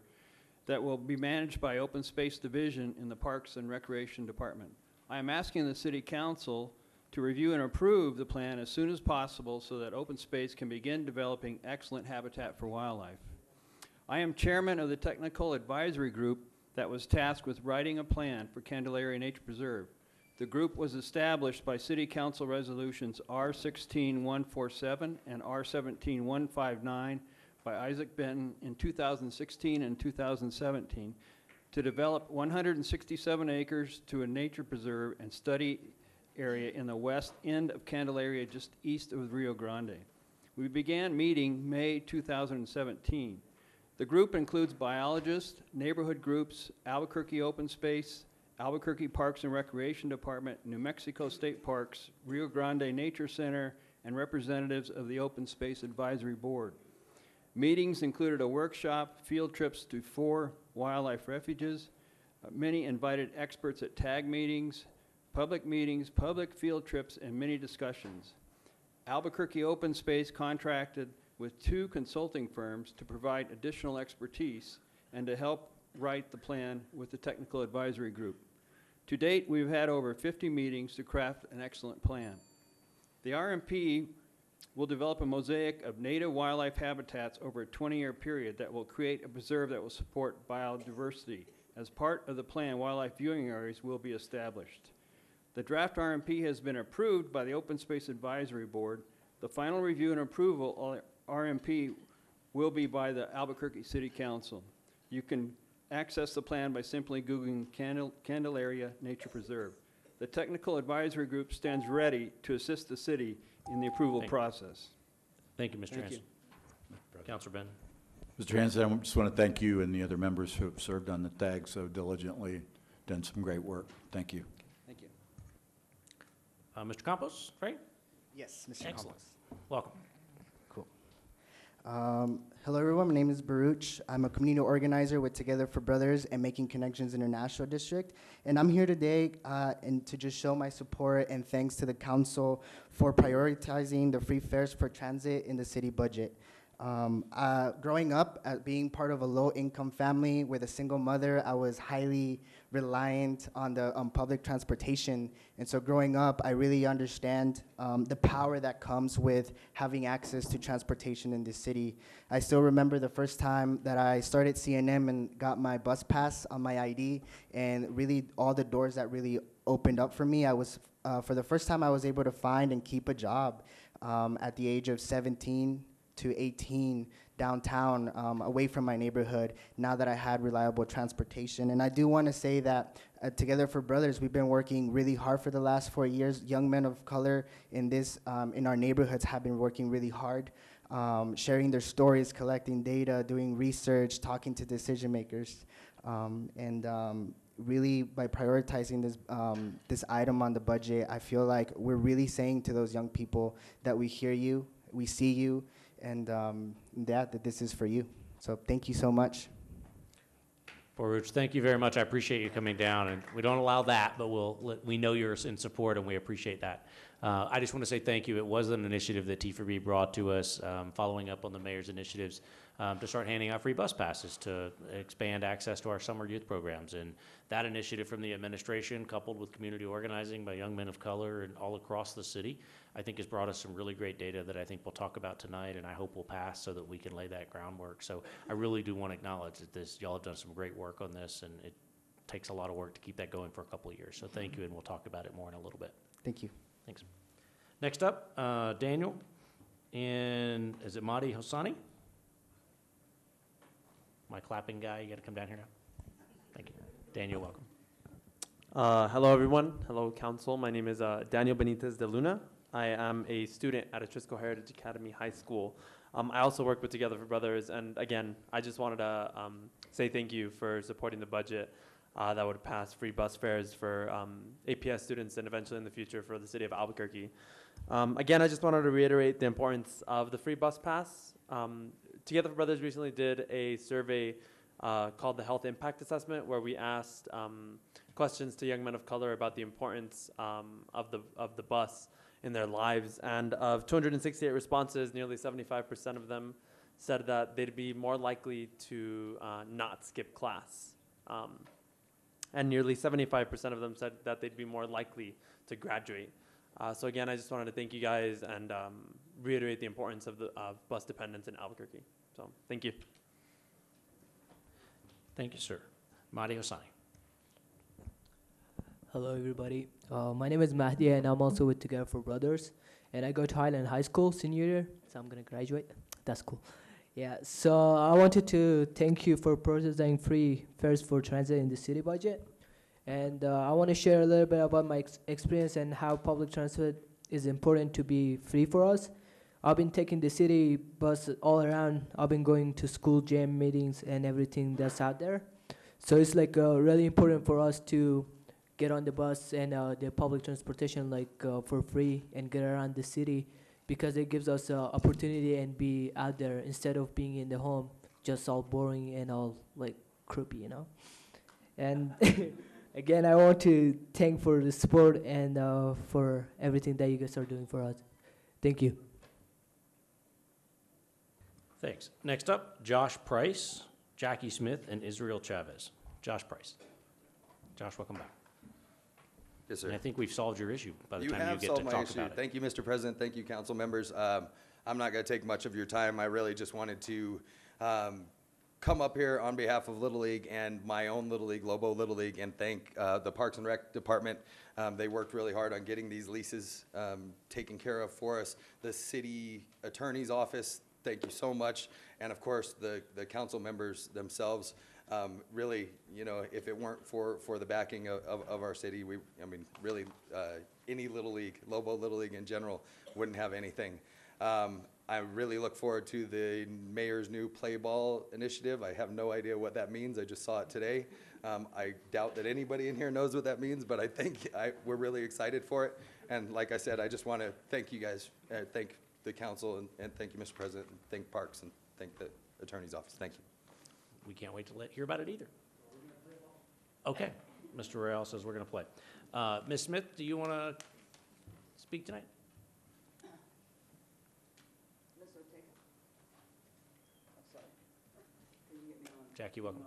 that will be managed by Open Space Division in the Parks and Recreation Department. I am asking the City Council to review and approve the plan as soon as possible so that open space can begin developing excellent habitat for wildlife. I am chairman of the technical advisory group that was tasked with writing a plan for Candelaria Nature Preserve. The group was established by City Council Resolutions R16147 and R17159 by Isaac Benton in two thousand sixteen and two thousand seventeen to develop one hundred and sixty-seven acres to a nature preserve and study area in the west end of Candelaria, just east of Rio Grande. We began meeting May two thousand and seventeen. The group includes biologists, neighborhood groups, Albuquerque Open Space, Albuquerque Parks and Recreation Department, New Mexico State Parks, Rio Grande Nature Center, and representatives of the Open Space Advisory Board. Meetings included a workshop, field trips to four wildlife refuges, uh, many invited experts at TAG meetings, public meetings, public field trips, and many discussions. Albuquerque Open Space contracted with two consulting firms to provide additional expertise and to help write the plan with the Technical Advisory Group. To date, we've had over 50 meetings to craft an excellent plan. The RMP will develop a mosaic of native wildlife habitats over a 20-year period that will create a preserve that will support biodiversity. As part of the plan, wildlife viewing areas will be established. The draft RMP has been approved by the Open Space Advisory Board. The final review and approval RMP will be by the Albuquerque City Council. You can access the plan by simply Googling Candel- Candelaria Nature Preserve. The Technical Advisory Group stands ready to assist the city in the approval Thank- process. Thank you, Mr. Thank Hanson. Counselor Ben? Mr. Hanson, I just want to thank you and the other members who have served on the TAG so diligently, done some great work. Thank you. Thank you. Uh, Mr. Campos, right? Yes, Mr. Excellent. Campos. Welcome. Um, hello, everyone. My name is Baruch. I'm a community organizer with Together for Brothers and Making Connections International District. And I'm here today uh, and to just show my support and thanks to the council for prioritizing the free fares for transit in the city budget. Um, uh, growing up, uh, being part of a low-income family with a single mother, I was highly reliant on the um, public transportation. And so growing up, I really understand um, the power that comes with having access to transportation in this city. I still remember the first time that I started CNM and got my bus pass on my ID, and really all the doors that really opened up for me. I was, uh, for the first time, I was able to find and keep a job um, at the age of 17 to 18 downtown um, away from my neighborhood now that I had reliable transportation. And I do want to say that uh, Together for Brothers, we've been working really hard for the last four years. Young men of color in this um, in our neighborhoods have been working really hard, um, sharing their stories, collecting data, doing research, talking to decision makers, um, and um, really by prioritizing this um, this item on the budget, I feel like we're really saying to those young people that we hear you, we see you, and um, that that this is for you. So thank you so much. Baruch, thank you very much. I appreciate you coming down, and we don't allow that, but we'll, let- we know you're in support, and we appreciate that. Uh, I just want to say thank you. It was an initiative that T4B brought to us, um, following up on the mayor's initiatives um, to start handing out free bus passes to expand access to our summer youth programs. And that initiative from the administration, coupled with community organizing by young men of color and all across the city, I think has brought us some really great data that I think we'll talk about tonight, and I hope will pass so that we can lay that groundwork. So I really do want to acknowledge that this, y'all have done some great work on this, and it takes a lot of work to keep that going for a couple of years. So thank you, and we'll talk about it more in a little bit. Thank you. Thanks. Next up, uh, Daniel, and is it Mahdi Hassani? My clapping guy, you got to come down here now. Thank you. Daniel, welcome. Uh, hello, everyone. Hello, council. My name is uh, Daniel Benitez de Luna. I am a student at Atrisco Heritage Academy High School. Um, I also work with Together for Brothers, and again, I just wanted to um, say thank you for supporting the budget uh, that would pass free bus fares for um, APS students and eventually in the future for the city of Albuquerque. Um, again, I just wanted to reiterate the importance of the free bus pass. Together for Brothers recently did a survey uh, called the Health Impact Assessment, where we asked um, questions to young men of color about the importance um, of the of the bus in their lives. And of 268 responses, nearly 75% of them said that they'd be more likely to uh, not skip class. Um, and nearly 75% of them said that they'd be more likely to graduate. Uh, so again, I just wanted to thank you guys and um, reiterate the importance of the of bus dependence in Albuquerque. So thank you. Thank you, sir. Mahdi Hassani. Hello, everybody. Uh, my name is Mahdi, and I'm also with Together for Brothers. And I go to Highland High School senior year, so I'm gonna graduate. That's cool. Yeah. So I wanted to thank you for processing free fares for transit in the city budget, and uh, I want to share a little bit about my ex- experience and how public transit is important to be free for us. I've been taking the city bus all around. I've been going to school jam meetings and everything that's out there. So it's like uh, really important for us to get on the bus and uh, the public transportation like uh, for free and get around the city because it gives us uh, opportunity and be out there instead of being in the home just all boring and all like creepy, you know. And again, I want to thank for the support and uh, for everything that you guys are doing for us. Thank you. Thanks. Next up, Josh Price, Jackie Smith, and Israel Chavez. Josh Price. Josh, welcome back. Yes, sir. And I think we've solved your issue by the You time you have get to solved my talk issue. about it. Thank you, Mr. President. Thank you, council members. Um, I'm not going to take much of your time. I really just wanted to um, come up here on behalf of Little League and my own Little League, Lobo Little League, and thank uh, the Parks and Rec Department. Um, They worked really hard on getting these leases um, taken care of for us. The city attorney's office, thank you so much. And of course, the, the council members themselves. Um, Really, you know, if it weren't for, for the backing of, of of our city, we, I mean, really, uh, any Little League, Lobo Little League in general, wouldn't have anything. Um, I really look forward to the mayor's new play ball initiative. I have no idea what that means. I just saw it today. Um, I doubt that anybody in here knows what that means, but I think I, we're really excited for it. And like I said, I just want to thank you guys, uh, thank the council, and, and thank you, Mr. President, and thank Parks, and thank the attorney's office. Thank you. We can't wait to let, hear about it either. Okay, Mr. Rael says we're going to play. Uh, Ms. Smith, do you want to speak tonight? Jackie, welcome.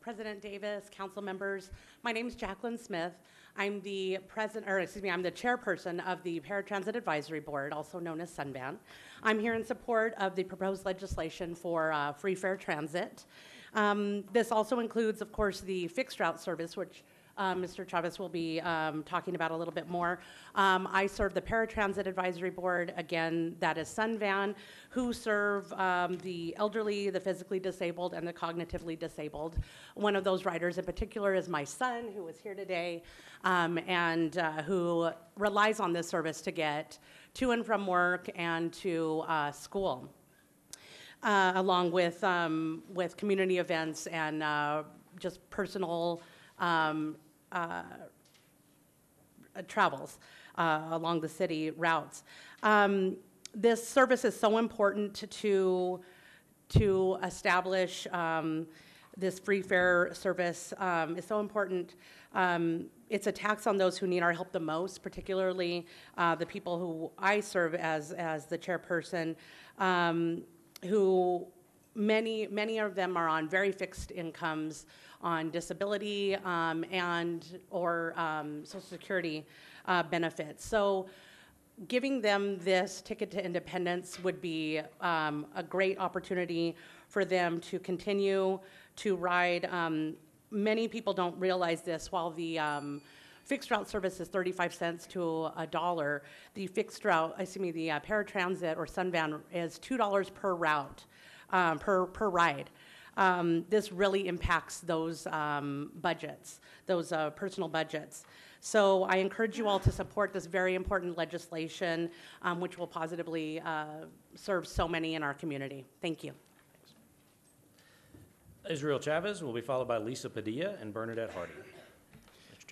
President Davis, council members, my name is Jacqueline Smith. I'm the president, or excuse me, I'm the chairperson of the Paratransit Advisory Board, also known as Sunvan. I'm here in support of the proposed legislation for uh, free fare transit. Um, This also includes, of course, the fixed route service, which uh, Mr. Chavez will be um, talking about a little bit more. Um, I serve the Paratransit Advisory Board, again, that is Sunvan, who serve um, the elderly, the physically disabled, and the cognitively disabled. One of those riders in particular is my son, who is here today, um, and uh, who relies on this service to get to and from work and to uh, school. Uh, along with um, with community events and uh, just personal um, uh, travels uh, along the city routes. Um, this service is so important to to establish um, this free fare service. Um, is so important. Um, it's a tax on those who need our help the most, particularly uh, the people who I serve as as the chairperson, um, who many many of them are on very fixed incomes on disability um, and or um, social security uh, benefits. So giving them this ticket to independence would be um, a great opportunity for them to continue to ride. Um, many people don't realize this. While the um, fixed route service is 35 cents to a dollar the fixed route excuse me the uh, paratransit or sunvan is $2 per route um, per, per ride. Um, this really impacts those um, budgets, those uh, personal budgets. So I encourage you all to support this very important legislation, um, which will positively uh, serve so many in our community. Thank you. Israel Chavez will be followed by Lisa Padilla and Bernadette Hardy.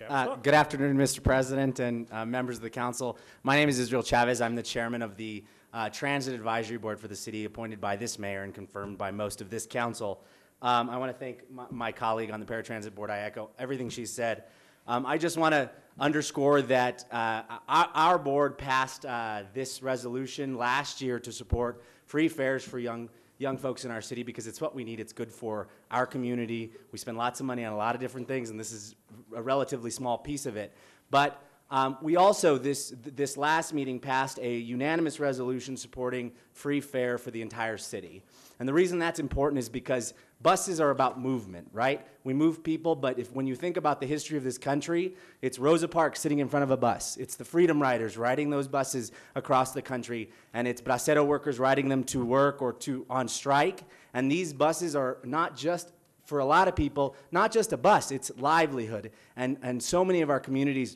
Uh, Good afternoon, Mr. President and uh, members of the council. My name is Israel Chavez. I'm the chairman of the uh, Transit Advisory Board for the city, appointed by this mayor and confirmed by most of this council. Um, I want to thank my, my colleague on the Paratransit Board. I echo everything she said. Um, I just want to underscore that uh, our, our board passed uh, this resolution last year to support free fares for young young folks in our city because it's what we need. It's good for our community. We spend lots of money on a lot of different things, and this is a relatively small piece of it. But um, we also, this, this last meeting, passed a unanimous resolution supporting free fare for the entire city. And the reason that's important is because buses are about movement, right? We move people, but if, when you think about the history of this country, it's Rosa Parks sitting in front of a bus. It's the Freedom Riders riding those buses across the country, and it's bracero workers riding them to work or to on strike. And these buses are not just for a lot of people, not just a bus, it's livelihood. And, and so many of our communities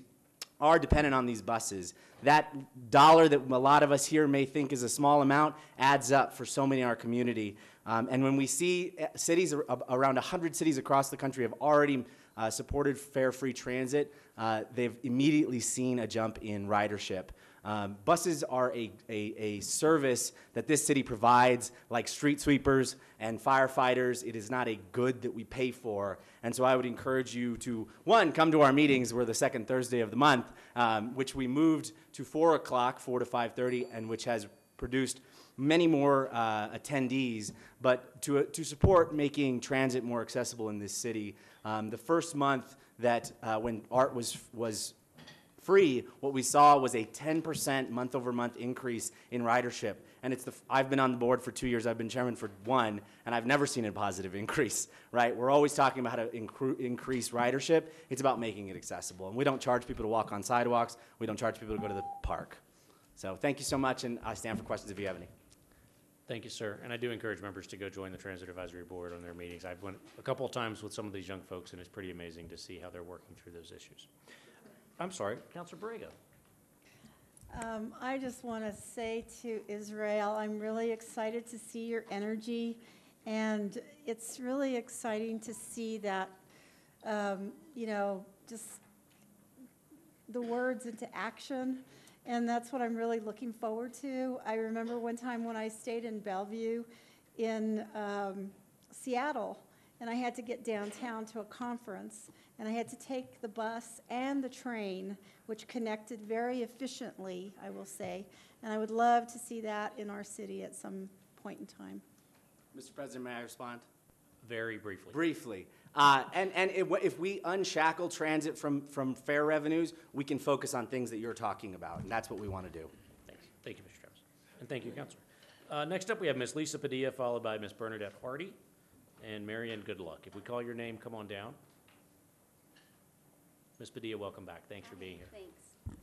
are dependent on these buses. That dollar that a lot of us here may think is a small amount adds up for so many in our community. Um, and when we see uh, cities, around 100 cities across the country have already uh, supported fare-free transit, uh, they've immediately seen a jump in ridership. Um, buses are a, a, a service that this city provides, like street sweepers and firefighters. It is not a good that we pay for. And so I would encourage you to, one, come to our meetings. We're the second Thursday of the month, um, which we moved to 4 o'clock, 4 to 5.30, and which has produced many more uh, attendees, but to, to support making transit more accessible in this city. Um, the first month that uh, when ART was, was free, what we saw was a 10% month over month increase in ridership. And it's the, I've been on the board for two years, I've been chairman for one, and I've never seen a positive increase, right? We're always talking about how to incre- increase ridership. It's about making it accessible. And we don't charge people to walk on sidewalks, we don't charge people to go to the park. So thank you so much, and I stand for questions if you have any. Thank you, sir. And I do encourage members to go join the Transit Advisory Board on their meetings. I've went a couple of times with some of these young folks, and it's pretty amazing to see how they're working through those issues. I'm sorry, Counselor Borrego. Um, I just want to say to Israel, I'm really excited to see your energy, and it's really exciting to see that, um, you know, just the words into action, and that's what I'm really looking forward to. I remember one time when I stayed in Bellevue in um, Seattle, and I had to get downtown to a conference, and I had to take the bus and the train, which connected very efficiently, I will say. And I would love to see that in our city at some point in time. Mr. President, may I respond? Very briefly. Briefly. Uh, and and if, if we unshackle transit from, from fare revenues, we can focus on things that you're talking about, and that's what we want to do. Thanks. Thank you, Mr. Travis. And thank you, Counselor. Uh, Next up, we have Ms. Lisa Padilla, followed by Ms. Bernadette Hardy and Marianne Goodluck. If we call your name, come on down. Ms. Padilla, welcome back. Thanks for being here. Thanks.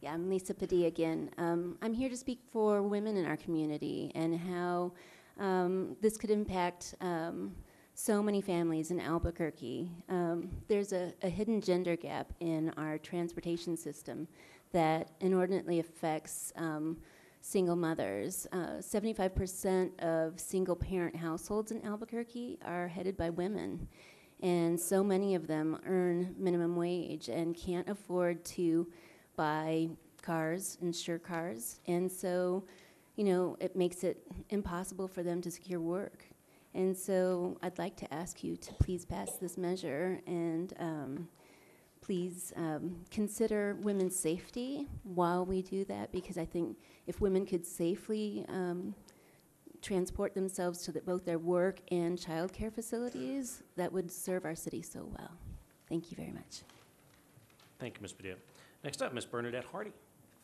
Yeah, I'm Lisa Padilla again. Um, I'm here to speak for women in our community and how um, this could impact um, so many families in Albuquerque. Um, there's a, a hidden gender gap in our transportation system that inordinately affects um, single mothers. Uh, 75% of single parent households in Albuquerque are headed by women. And so many of them earn minimum wage and can't afford to buy cars, insure cars. And so, you know, it makes it impossible for them to secure work. And so I'd like to ask you to please pass this measure and um, please um, consider women's safety while we do that because I think if women could safely um, transport themselves to the, both their work and childcare facilities, that would serve our city so well. Thank you very much. Thank you, Ms. Padilla. Next up, Ms. Bernadette Hardy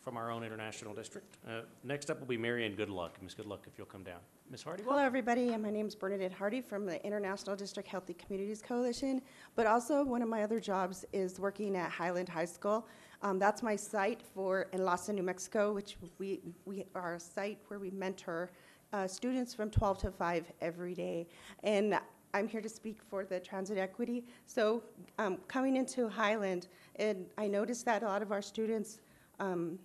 from our own international district. Uh, Next up will be Marianne Goodluck. Ms. Goodluck, if you'll come down. Ms. Hardy, Hello, everybody. and My name is Bernadette Hardy from the International District Healthy Communities Coalition. But also, one of my other jobs is working at Highland High School. Um, that's my site for in Enlace, New Mexico, which we, we are a site where we mentor uh, students from 12 to 5 every day. And I'm here to speak for the transit equity. So, um, coming into Highland, and I noticed that a lot of our students um,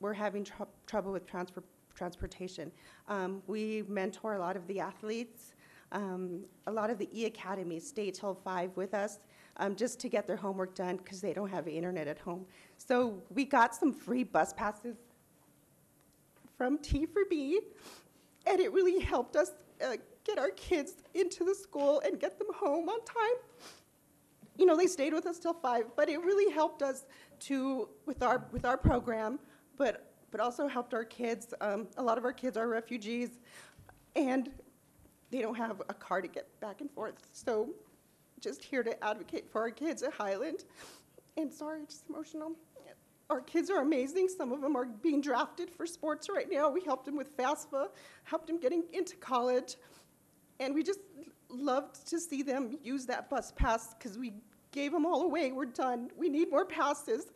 were having tr- trouble with transfer transportation. Um, we mentor a lot of the athletes. Um, a lot of the E Academies stay till five with us. um, just to get their homework done because they don't have internet at home. So we got some free bus passes from T for B, and it really helped us uh, get our kids into the school and get them home on time. You know, they stayed with us till five, but it really helped us to with our with our program, but but also helped our kids. Um, a lot of our kids are refugees, and they don't have a car to get back and forth. So, just here to advocate for our kids at Highland. And sorry, just emotional. Our kids are amazing. Some of them are being drafted for sports right now. We helped them with FAFSA, helped them getting into college, and we just loved to see them use that bus pass because we gave them all away. We're done. We need more passes.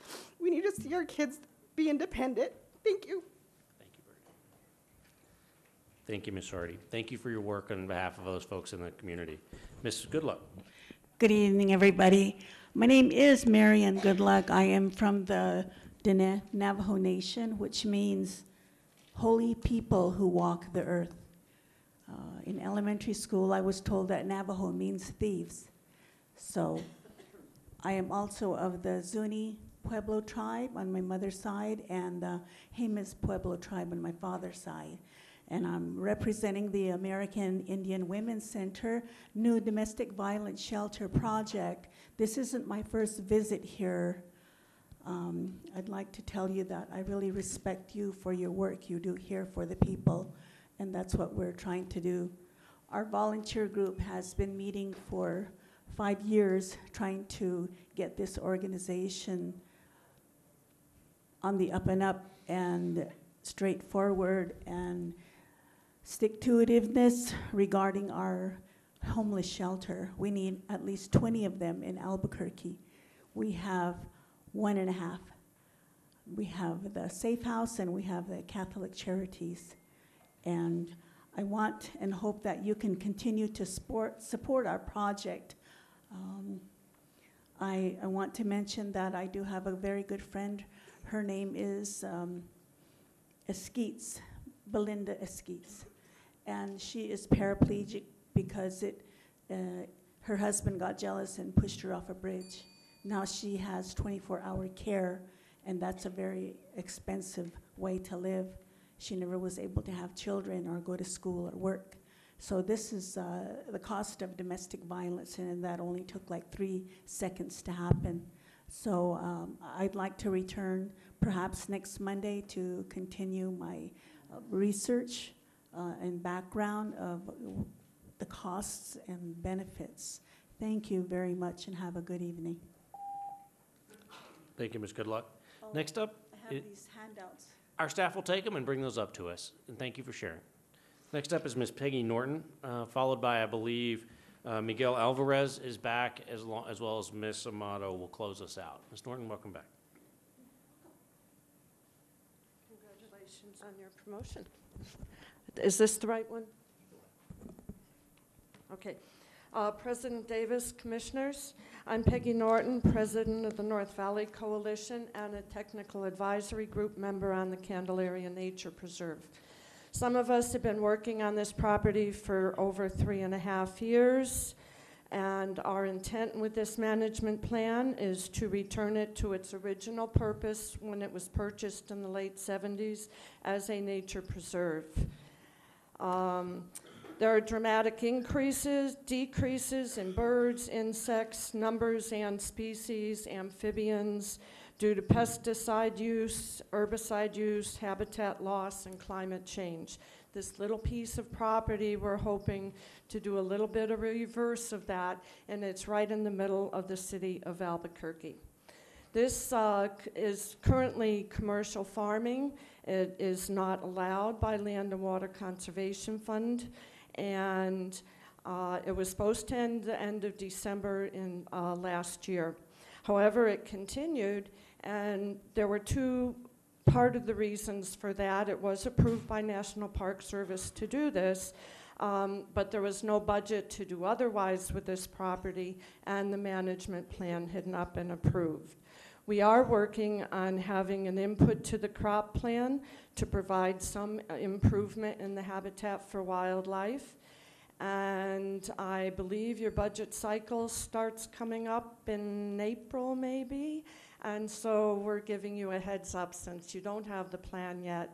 We need to see our kids be independent. Thank you. Thank you, Bertie. Thank you, Ms. Hardy. Thank you for your work on behalf of those folks in the community. Ms. Goodluck. Good evening, everybody. My name is Marion Goodluck. I am from the Diné Navajo Nation, which means holy people who walk the earth. Uh, in elementary school, I was told that Navajo means thieves. So I am also of the Zuni Pueblo tribe on my mother's side and the Jemez Pueblo tribe on my father's side and I'm representing the American Indian Women's Center new domestic violence shelter project. This isn't my first visit here. Um, I'd like to tell you that I really respect you for your work you do here for the people, and that's what we're trying to do. Our volunteer group has been meeting for five years trying to get this organization on the up and up and straightforward and stick to itiveness regarding our homeless shelter. We need at least 20 of them in Albuquerque. We have one and a half. We have the Safe House and we have the Catholic Charities. And I want and hope that you can continue to support, support our project. Um, I, I want to mention that I do have a very good friend. Her name is um, Eskeets, Belinda Eskeets and she is paraplegic because it, uh, her husband got jealous and pushed her off a bridge. Now she has 24-hour care, and that's a very expensive way to live. She never was able to have children or go to school or work. So this is uh, the cost of domestic violence, and that only took like three seconds to happen. So um, I'd like to return perhaps next Monday to continue my uh, research uh, and background of the costs and benefits. Thank you very much and have a good evening. Thank you, Ms. Goodluck. Next up, I i- have these handouts. our staff will take them and bring those up to us, and thank you for sharing. Next up is Ms. Peggy Norton, uh, followed by, I believe, uh, Miguel Alvarez is back, as long, as well as Ms. Amato will close us out. Ms. Norton, welcome back. Congratulations on your promotion. Is this the right one? Okay. Uh, President Davis, Commissioners, I'm Peggy Norton, President of the North Valley Coalition and a Technical Advisory Group member on the Candelaria Nature Preserve. Some of us have been working on this property for over three and a half years, and our intent with this management plan is to return it to its original purpose when it was purchased in the late 70s as a nature preserve. Um, there are dramatic increases, decreases in birds, insects, numbers and species, amphibians, due to pesticide use, herbicide use, habitat loss, and climate change. This little piece of property, we're hoping to do a little bit of reverse of that, and it's right in the middle of the city of Albuquerque. This uh, is currently commercial farming. It is not allowed by Land and Water Conservation Fund, and uh, it was supposed to end the end of December in uh, last year. However, it continued, and there were two part of the reasons for that. It was approved by National Park Service to do this, um, but there was no budget to do otherwise with this property, and the management plan had not been approved. We are working on having an input to the crop plan to provide some uh, improvement in the habitat for wildlife. And I believe your budget cycle starts coming up in April, maybe. And so we're giving you a heads up since you don't have the plan yet.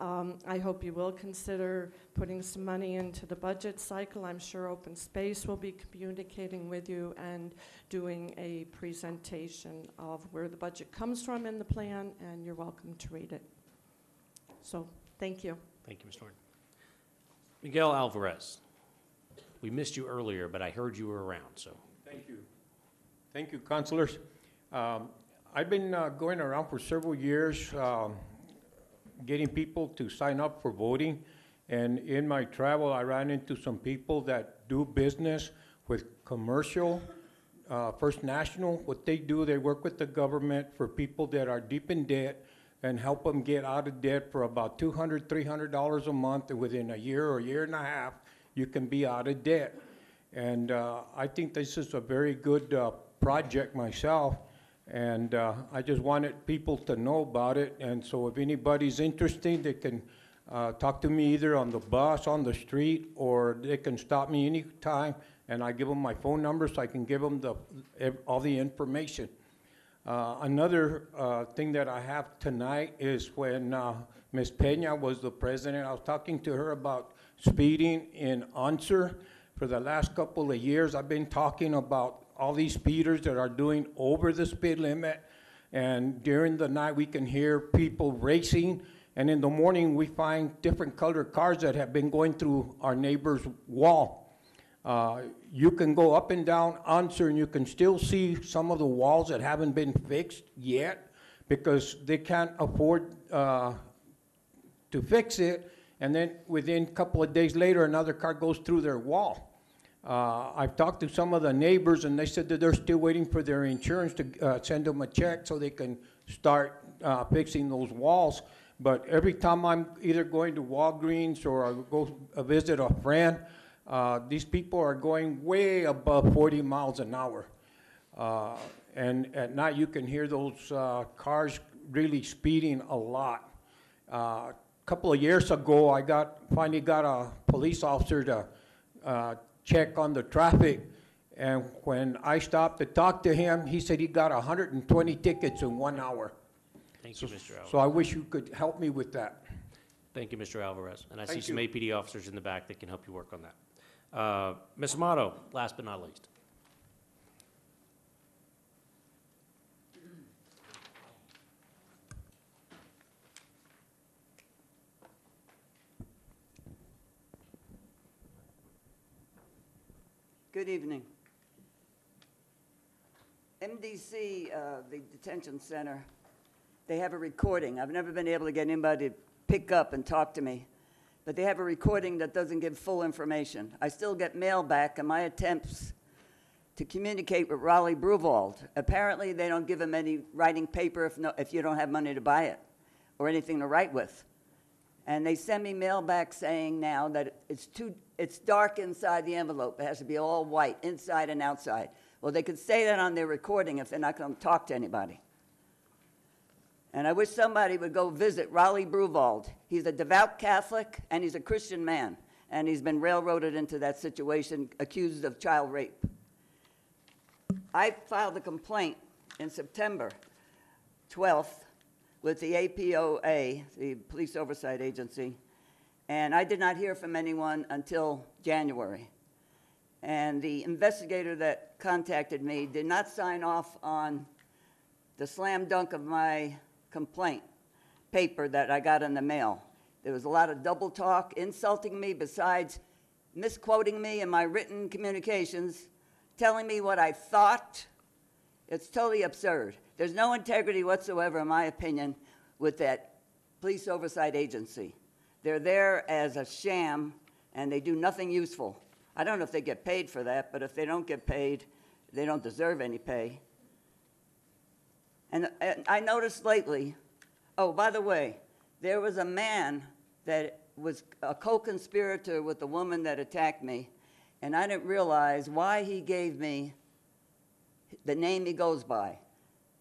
Um, I hope you will consider putting some money into the budget cycle. I'm sure Open Space will be communicating with you and doing a presentation of where the budget comes from in the plan, and you're welcome to read it. So, thank you. Thank you, Ms. Norton. Miguel Alvarez. We missed you earlier, but I heard you were around, so. Thank you. Thank you, councilors. Um, I've been uh, going around for several years, um, getting people to sign up for voting. And in my travel, I ran into some people that do business with commercial, uh, First National. What they do, they work with the government for people that are deep in debt and help them get out of debt for about $200, $300 a month. And within a year or year and a half, you can be out of debt. And uh, I think this is a very good uh, project myself. And uh, I just wanted people to know about it. And so if anybody's interested, they can uh, talk to me either on the bus, on the street, or they can stop me anytime. And I give them my phone number so I can give them the, all the information. Uh, Another uh, thing that I have tonight is when uh, Ms. Peña was the president, I was talking to her about speeding in Unser. For the last couple of years, I've been talking about all these speeders that are doing over the speed limit. And during the night, we can hear people racing. And in the morning, we find different colored cars that have been going through our neighbor's wall. Uh, You can go up and down Unser, and you can still see some of the walls that haven't been fixed yet because they can't afford uh, to fix it, and then within a couple of days later, another car goes through their wall. Uh, I've talked to some of the neighbors, and they said that they're still waiting for their insurance to uh, send them a check so they can start uh, fixing those walls. But every time I'm either going to Walgreens or I go visit a friend, uh, these people are going way above 40 miles an hour. Uh, and at night, you can hear those uh, cars really speeding a lot. A couple of years ago, I got finally got a police officer to check on the traffic, and when I stopped to talk to him, he said he got 120 tickets in one hour. Thank you, Mr. Alvarez. So I wish you could help me with that. Thank you, Mr. Alvarez. And I see Thank some. APD officers in the back that can help you work on that. Uh, Ms. Amato, last but not least. Good evening. MDC, uh, the detention center, they have a recording. I've never been able to get anybody to pick up and talk to me, but they have a recording that doesn't give full information. I still get mail back, and my attempts to communicate with Raleigh Bruvald, apparently they don't give him any writing paper if, no, if you don't have money to buy it or anything to write with. And they send me mail back saying now that it's too, it's dark inside the envelope. It has to be all white, inside and outside. Well, they could say that on their recording if they're not going to talk to anybody. And I wish somebody would go visit Raleigh Bruvald. He's a devout Catholic and he's a Christian man. And he's been railroaded into that situation, accused of child rape. I filed a complaint in September 12th with the APOA, the Police Oversight Agency, and I did not hear from anyone until January. And the investigator that contacted me did not sign off on the slam dunk of my complaint paper that I got in the mail. There was a lot of double talk, insulting me, besides misquoting me in my written communications, telling me what I thought. It's totally absurd. There's no integrity whatsoever, in my opinion, with that police oversight agency. They're there as a sham, and they do nothing useful. I don't know if they get paid for that, but if they don't get paid, they don't deserve any pay. And, and I noticed lately, oh, by the way, there was a man that was a co-conspirator with the woman that attacked me, and I didn't realize why he gave me the name he goes by.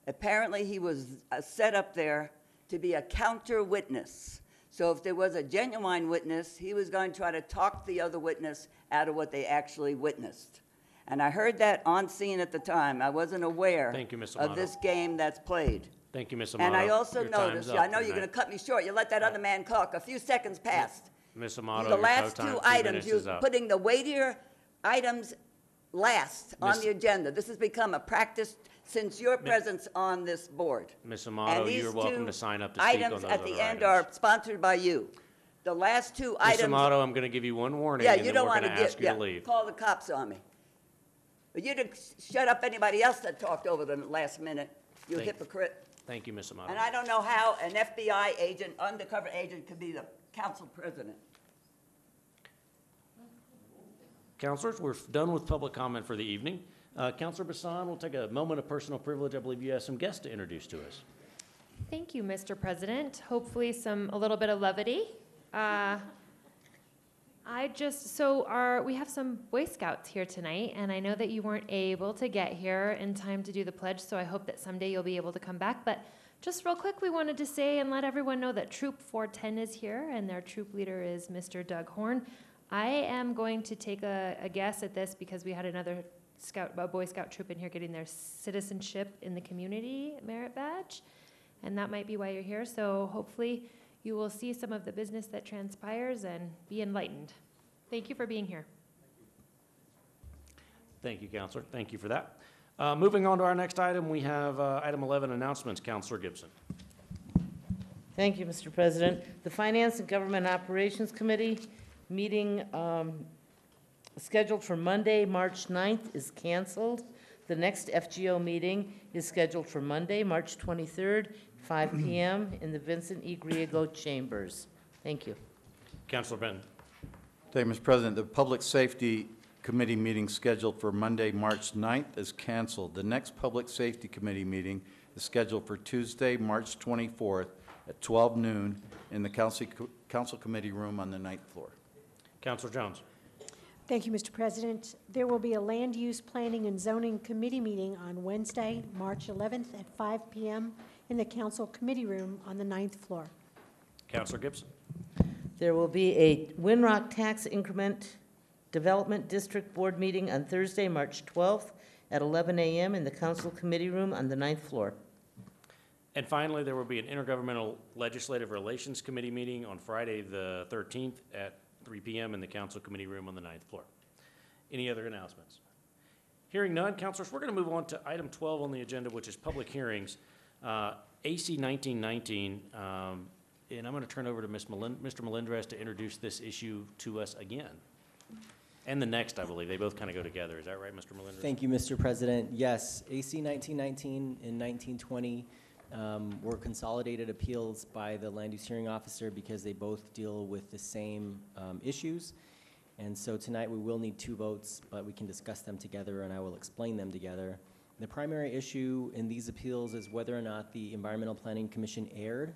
Apparently, he was uh, set up there to be a counter witness. So if there was a genuine witness, he was going to try to talk the other witness out of what they actually witnessed. And I heard that on scene at the time. I wasn't aware Thank you, Ms. of Amato. this game that's played. Thank you, Ms. Amato. And I also Your time's noticed, up I know you're going to cut me short. You let that other man talk. A few seconds passed. Ms. Amato, The your last time, two two items, minutes you're is up. putting the weightier items last on the agenda. This has become a practice since your presence on this board. Ms. And Amato, these you're welcome two to sign up to speak on other Items those at the end items. are sponsored by you. The last two Ms. items. Amato, I'm going to give you one warning, Yeah, and you then don't we're want going to to get, ask you yeah, to leave. call the cops on me. But you didn't shut up anybody else that talked over the last minute, you Thank- hypocrite. Thank you, Ms. Amato. And I don't know how an FBI agent, undercover agent, could be the council president. Counselors, we're done with public comment for the evening. Uh, Counselor Bassan, we'll take a moment of personal privilege. I believe you have some guests to introduce to us. Thank you, Mr. President. Hopefully some, a little bit of levity. Uh, I just, so our, we have some Boy Scouts here tonight, and I know that you weren't able to get here in time to do the pledge, so I hope that someday you'll be able to come back. But just real quick, we wanted to say and let everyone know that Troop 410 is here, and their troop leader is Mr. Doug Horn. I am going to take a, a guess at this because we had another scout, a Boy Scout troop in here getting their citizenship in the community merit badge and that might be why you're here. So hopefully you will see some of the business that transpires and be enlightened. Thank you for being here. Thank you, Counselor. Thank you for that. Uh, Moving on to our next item, we have uh, item 11, announcements. Counselor Gibson. Thank you, Mr. President. The Finance and Government Operations Committee meeting um, scheduled for Monday, March 9th is canceled. The next FGO meeting is scheduled for Monday, March 23rd, 5 PM in the Vincent E. Griego Chambers. Thank you. Counselor Benton. Thank you, Mr. President. The Public Safety Committee meeting scheduled for Monday, March 9th is canceled. The next Public Safety Committee meeting is scheduled for Tuesday, March 24th at 12 noon in the Council Council Committee Room on the ninth floor. Counselor Jones. Thank you, Mr. President. There will be a Land Use Planning and Zoning Committee meeting on Wednesday, March 11th at 5 PM in the Council Committee Room on the ninth floor. Counselor Gibson. There will be a Winrock Tax Increment Development District Board meeting on Thursday, March 12th at 11 a.m. in the Council Committee Room on the ninth floor. And finally, there will be an Intergovernmental Legislative Relations Committee meeting on Friday, the 13th at 3 PM in the Council Committee Room on the ninth floor. Any other announcements? Hearing none, counselors, we're going to move on to item 12 on the agenda, which is public hearings. Uh, AC 1919, um, and I'm going to turn over to Ms. Melin- Mr. Melendres to introduce this issue to us again. And the next, I believe. They both kind of go together. Is that right, Mr. Melendres? Thank you, Mr. President. Yes, AC 1919 and 1920 um, were consolidated appeals by the land use hearing officer because they both deal with the same um, issues. And so tonight, we will need two votes, but we can discuss them together, and I will explain them together. The primary issue in these appeals is whether or not the Environmental Planning Commission erred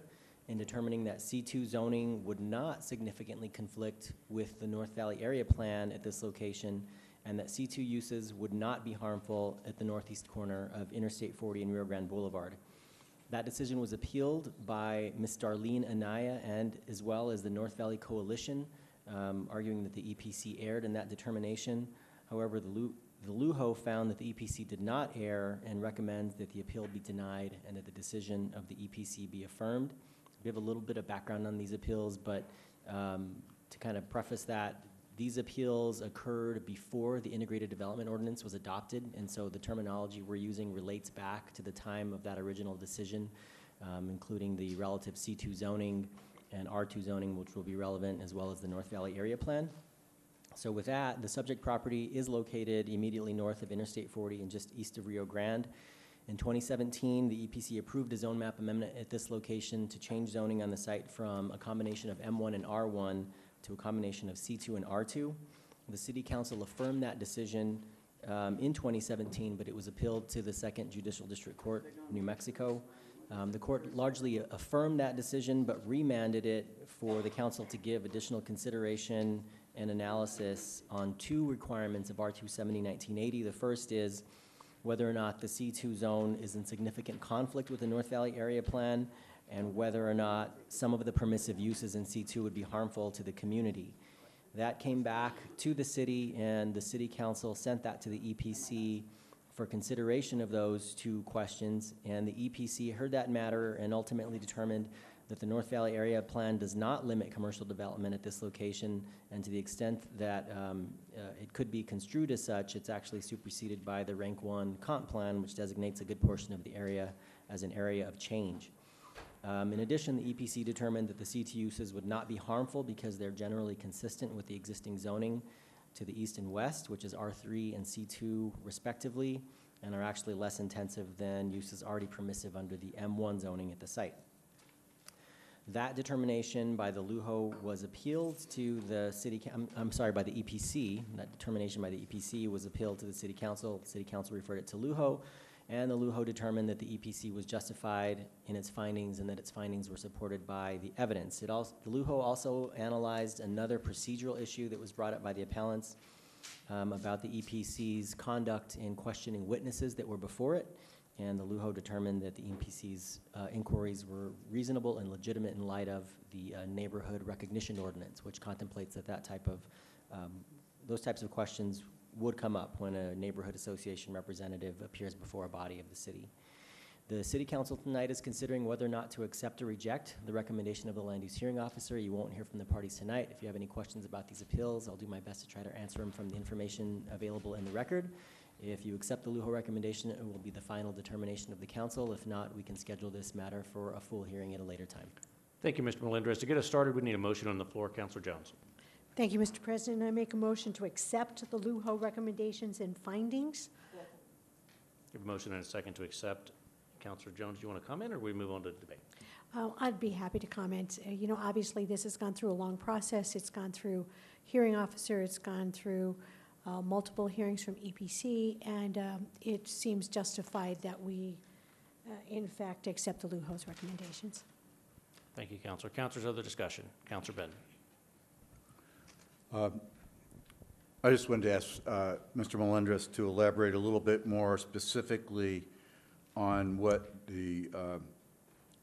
in determining that C2 zoning would not significantly conflict with the North Valley Area Plan at this location, and that C2 uses would not be harmful at the northeast corner of Interstate 40 and Rio Grande Boulevard. That decision was appealed by Ms. Darlene Anaya and as well as the North Valley Coalition, um, arguing that the EPC erred in that determination. However, the Lu- the LUHO found that the EPC did not err and recommends that the appeal be denied and that the decision of the EPC be affirmed. We have a little bit of background on these appeals, but um, to kind of preface that, these appeals occurred before the integrated development ordinance was adopted, and so the terminology we're using relates back to the time of that original decision, um, including the relative C2 zoning and R2 zoning, which will be relevant, as well as the North Valley Area Plan. So with that, the subject property is located immediately north of Interstate 40 and just east of Rio Grande. In 2017, the EPC approved a zone map amendment at this location to change zoning on the site from a combination of M1 and R1 to a combination of C2 and R2. The city council affirmed that decision um, in 2017, but it was appealed to the Second Judicial District Court, New Mexico. Um, The court largely affirmed that decision, but remanded it for the council to give additional consideration and analysis on two requirements of R 270-1980. The first is whether or not the C2 zone is in significant conflict with the North Valley Area Plan, and whether or not some of the permissive uses in C2 would be harmful to the community. That came back to the city, and the city council sent that to the EPC for consideration of those two questions, and the EPC heard that matter and ultimately determined that the North Valley Area Plan does not limit commercial development at this location, and to the extent that um, uh, it could be construed as such, it's actually superseded by the Rank 1 Comp Plan, which designates a good portion of the area as an area of change. Um, In addition, the EPC determined that the C2 uses would not be harmful because they're generally consistent with the existing zoning to the east and west, which is R3 and C2 respectively, and are actually less intensive than uses already permissive under the M1 zoning at the site. That determination by the LUHO was appealed to the city, I'm, I'm sorry, by the EPC. That determination by the EPC was appealed to the city council. The city council referred it to LUHO, and the LUHO determined that the EPC was justified in its findings and that its findings were supported by the evidence. It also, the LUHO also analyzed another procedural issue that was brought up by the appellants um, about the EPC's conduct in questioning witnesses that were before it, and the LUHO determined that the EPC's uh, inquiries were reasonable and legitimate in light of the uh, neighborhood recognition ordinance, which contemplates that that type of, um, those types of questions would come up when a neighborhood association representative appears before a body of the city. The city council tonight is considering whether or not to accept or reject the recommendation of the land use hearing officer. You won't hear from the parties tonight. If you have any questions about these appeals, I'll do my best to try to answer them from the information available in the record. If you accept the LUHO recommendation, it will be the final determination of the council. If not, we can schedule this matter for a full hearing at a later time. Thank you, Mr. Melendres. To get us started, we need a motion on the floor. Counselor Jones. Thank you, Mr. President. I make a motion to accept the LUHO recommendations and findings. We have a motion and a second to accept. Counselor Jones, do you want to comment, or we move on to debate? Uh, I'd be happy to comment. Uh, You know, obviously, this has gone through a long process. It's gone through hearing officer, it's gone through uh, multiple hearings from EPC, and um, it seems justified that we, uh, in fact, accept the LUHO's recommendations. Thank you, Counselor. Counselors, other discussion? Counselor Benton. Um, I just wanted to ask uh, Mr. Melendres to elaborate a little bit more specifically on what the, uh,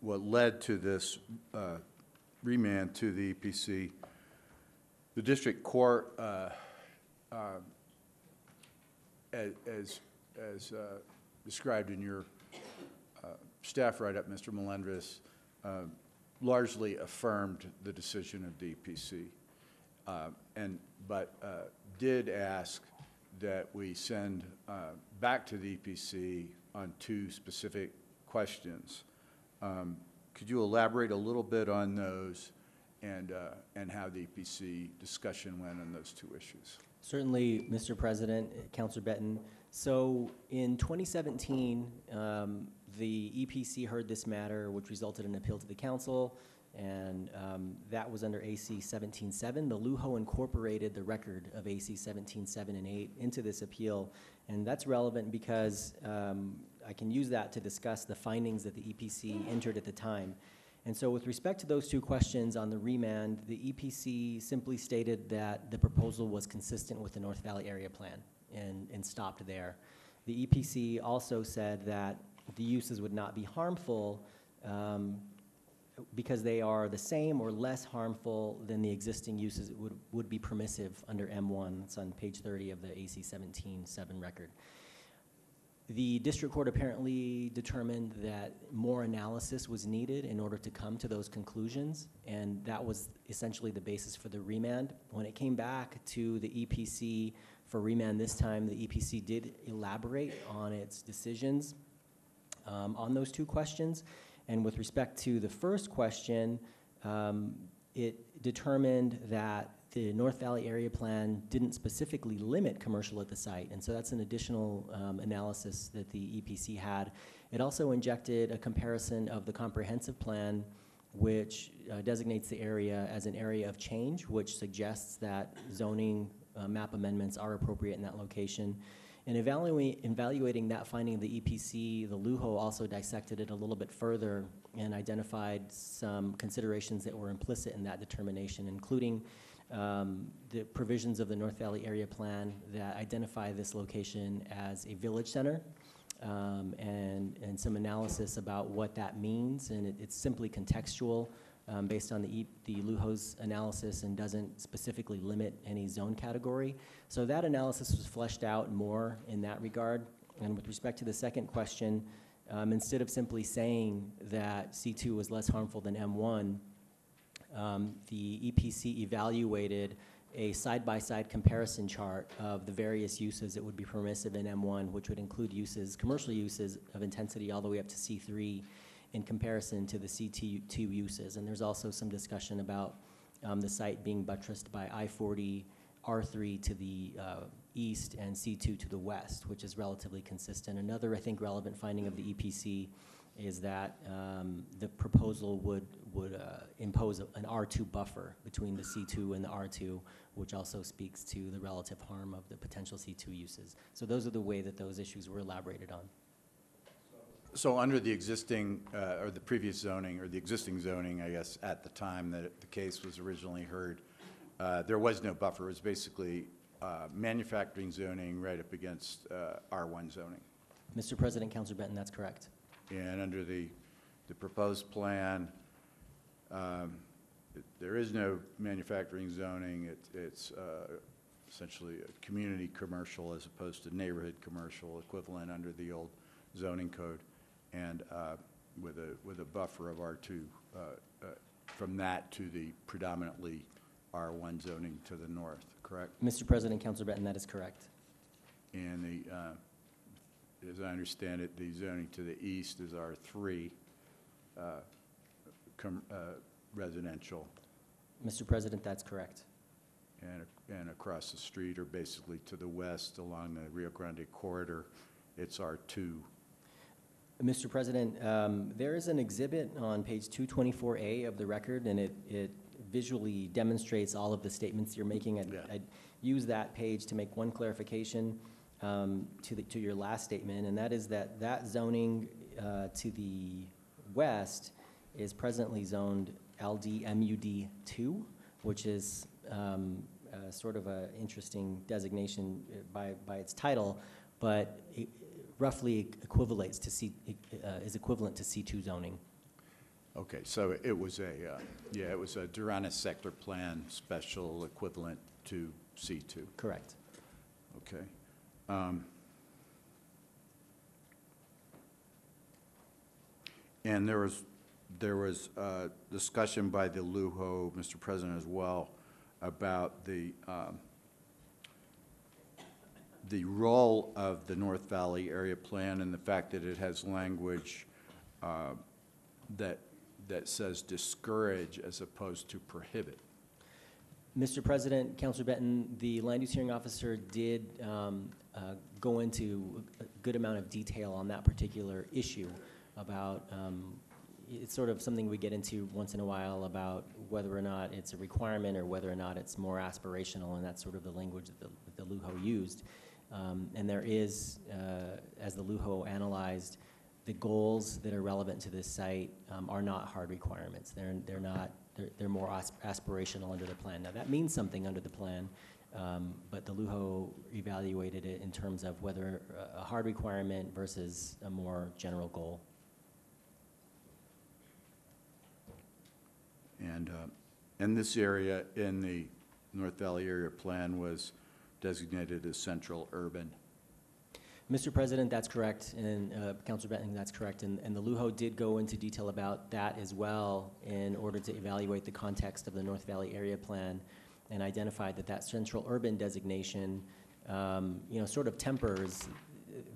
what led to this uh, remand to the EPC. The district court, uh, uh, as, as uh, described in your uh, staff write-up, Mr. Melendres, uh, largely affirmed the decision of the EPC. Uh, And, but uh, did ask that we send uh, back to the EPC on two specific questions. Um, Could you elaborate a little bit on those and, uh, and how the EPC discussion went on those two issues? Certainly, Mr. President, Counselor Benton. So in 2017, um, the EPC heard this matter, which resulted in an appeal to the council, and um, that was under AC 17.7. The LUHO incorporated the record of AC 17.7 and 8 into this appeal, and that's relevant because um, I can use that to discuss the findings that the EPC entered at the time. And so with respect to those two questions on the remand, the EPC simply stated that the proposal was consistent with the North Valley Area Plan and, and stopped there. The EPC also said that the uses would not be harmful um, because they are the same or less harmful than the existing uses would, would be permissive under M1. It's on page 30 of the AC 17-7 record. The district court apparently determined that more analysis was needed in order to come to those conclusions, and that was essentially the basis for the remand. When it came back to the EPC for remand this time, the EPC did elaborate on its decisions um, on those two questions. And with respect to the first question, um, it determined that the North Valley Area Plan didn't specifically limit commercial at the site, and so that's an additional um, analysis that the EPC had. It also injected a comparison of the comprehensive plan, which uh, designates the area as an area of change, which suggests that zoning uh, map amendments are appropriate in that location. In evaluating, evaluating that finding of the EPC, the LUHO also dissected it a little bit further and identified some considerations that were implicit in that determination, including um, the provisions of the North Valley Area Plan that identify this location as a village center um, and, and some analysis about what that means, and it, it's simply contextual um, based on the, the LUHO's analysis and doesn't specifically limit any zone category. So that analysis was fleshed out more in that regard. And with respect to the second question, um, instead of simply saying that C2 was less harmful than M1, um, the EPC evaluated a side-by-side comparison chart of the various uses that would be permissive in M1, which would include uses, commercial uses of intensity all the way up to C3 in comparison to the C2 uses. And there's also some discussion about um, the site being buttressed by I-40, R3 to the uh, east and C2 to the west, which is relatively consistent. Another, I think, relevant finding of the EPC is that um, the proposal would, would uh, impose an R2 buffer between the C2 and the R2, which also speaks to the relative harm of the potential C2 uses. So those are the way that those issues were elaborated on. So under the existing, uh, or the previous zoning, or the existing zoning, I guess, at the time that it- the case was originally heard, uh, there was no buffer. It was basically uh, manufacturing zoning right up against uh, R1 zoning. Mr. President, Councilor Benton, that's correct. And under the, the proposed plan, um, it- there is no manufacturing zoning. It- It's uh, essentially a community commercial as opposed to neighborhood commercial equivalent under the old zoning code. And uh, with a, with a buffer of R2, uh, uh, from that to the predominantly R1 zoning to the north, correct? Mr. President, Councilor Benton, that is correct. And the, uh, as I understand it, the zoning to the east is R3 uh, com- uh, residential, Mr. President, that's correct. and and across the street, or basically to the west along the Rio Grande corridor, it's R2. Mr. President, um, there is an exhibit on page 224A of the record, and it, it visually demonstrates all of the statements you're making. I'd, I'd use that page to make one clarification um, to, the, to your last statement, and that is that that zoning uh, to the west is presently zoned LDMUD 2, which is um, uh, sort of an interesting designation uh, by, by its title, but it roughly equivalates to C, uh, is equivalent to C2 zoning. Okay, so it was a, uh, yeah, it was a Duranes sector plan special equivalent to C2. Correct. Okay. Um, And there was, there was uh, discussion by the LUHO, Mr. President, as well, about the, um, the role of the North Valley Area Plan and the fact that it has language uh, that, that says discourage as opposed to prohibit. Mr. President, Councilor Benton, the land use hearing officer did um, uh, go into a good amount of detail on that particular issue about, um, it's sort of something we get into once in a while about whether or not it's a requirement or whether or not it's more aspirational, and that's sort of the language that the, that the LUHO used. Um, And there is, uh, as the LUHO analyzed, the goals that are relevant to this site um, are not hard requirements. They're, they're not, they're, they're more aspirational under the plan. Now, that means something under the plan, um, but the LUHO evaluated it in terms of whether a- a hard requirement versus a more general goal. And, uh, and this area in the North Valley Area Plan was designated as central urban. Mr. President, that's correct, and uh, Councilor Benton, that's correct, and, and the LUHO did go into detail about that as well in order to evaluate the context of the North Valley Area Plan and identified that that central urban designation, um, you know, sort of tempers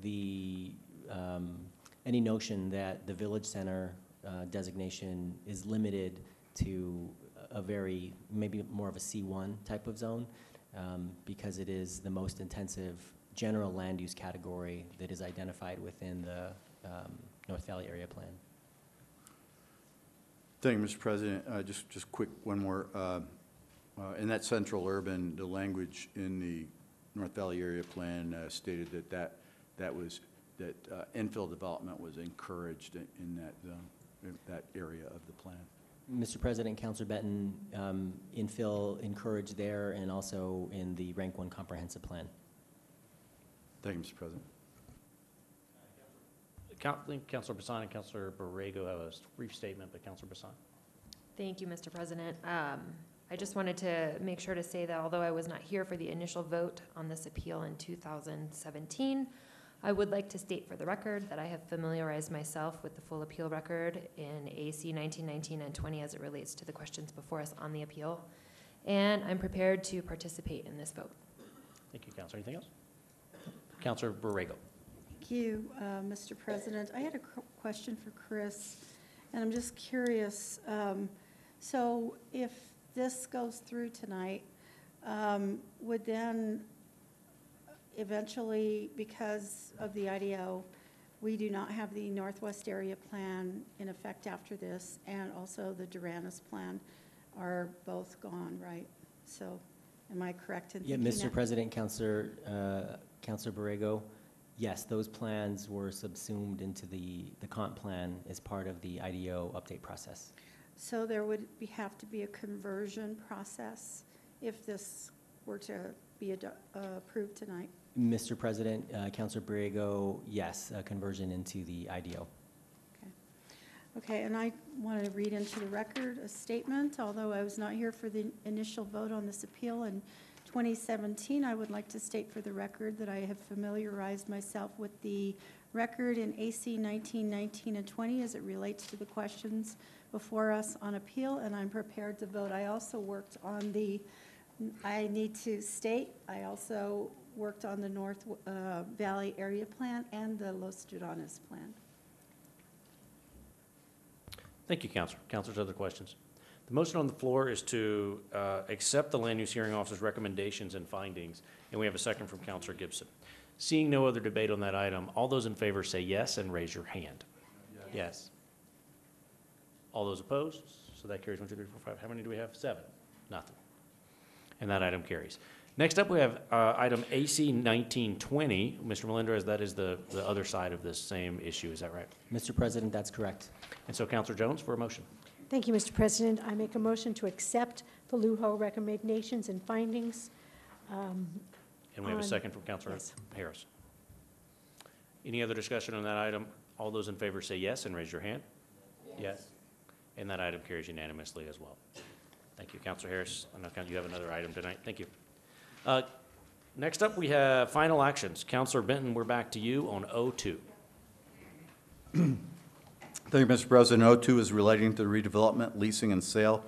the, um, any notion that the village center uh, designation is limited to a very, maybe more of a C1 type of zone, um, because it is the most intensive general land use category that is identified within the um, North Valley Area Plan. Thank you, Mr. President. Uh, Just, just quick, one more. uh, uh, In that central urban, the language in the North Valley Area Plan uh, stated that that, that was, that uh, infill development was encouraged in in that zone, in that area of the plan. Mr. President, Councilor Benton, um, infill encouraged there and also in the Rank One Comprehensive Plan. Thank you, Mr. President. Coun- I think Counselor Bassan and Counselor Borrego have a brief statement, but Counselor Bassan. Thank you, Mr. President. Um, I just wanted to make sure to say that although I was not here for the initial vote on this appeal in 2017, I would like to state for the record that I have familiarized myself with the full appeal record in AC 1919 and 20 as it relates to the questions before us on the appeal, and I'm prepared to participate in this vote. Thank you, Counselor. Anything else? Counselor Borrego. Thank you, uh, Mr. President. I had a qu- question for Chris, and I'm just curious. um, So if this goes through tonight, um, would then eventually, because of the IDO, we do not have the Northwest Area Plan in effect after this, and also the Duranes Plan are both gone, right? So am I correct in Yeah, thinking Mr. that? President, Counselor, uh, Counselor Borrego, yes, those plans were subsumed into the, the comp plan as part of the IDO update process. So there would be, have to be a conversion process if this were to be ado- uh, approved tonight? Mr. President, uh, Counselor Borrego, yes, conversion into the IDO. Okay, and I want to read into the record a statement, although I was not here for the initial vote on this appeal in 2017, I would like to state for the record that I have familiarized myself with the record in AC 1919 and 20 as it relates to the questions before us on appeal, and I'm prepared to vote. I also worked on the, I need to state, I also worked on the North uh, Valley Area Plan and the Los Duranes Plan. Thank you, Counselor. Counselors, other questions? The motion on the floor is to uh, accept the land use hearing officer's recommendations and findings, and we have a second from Counselor Gibson. Seeing no other debate on that item, all those in favor say yes and raise your hand. Yes. All those opposed? So that carries one, two, three, four, five. How many do we have? Seven. Nothing. And that item carries. Next up, we have uh, item AC 1920. Mr. Melendez, that is the, the other side of this same issue, is that right? Mr. President, that's correct. And so Counselor Jones for a motion. Thank you, Mr. President. I make a motion to accept the LUHO recommendations and findings. um, And we have a second from Counselor Yes. Harris. Any other discussion on that item? All those in favor say yes and raise your hand. Yes. And that item carries unanimously as well. Thank you, Counselor Harris. I know Coun- you have another item tonight. Thank you. Uh, Next up, we have final actions. Counselor Benton, we're back to you on O2. Thank you, Mr. President. O2 is relating to the redevelopment, leasing, and sale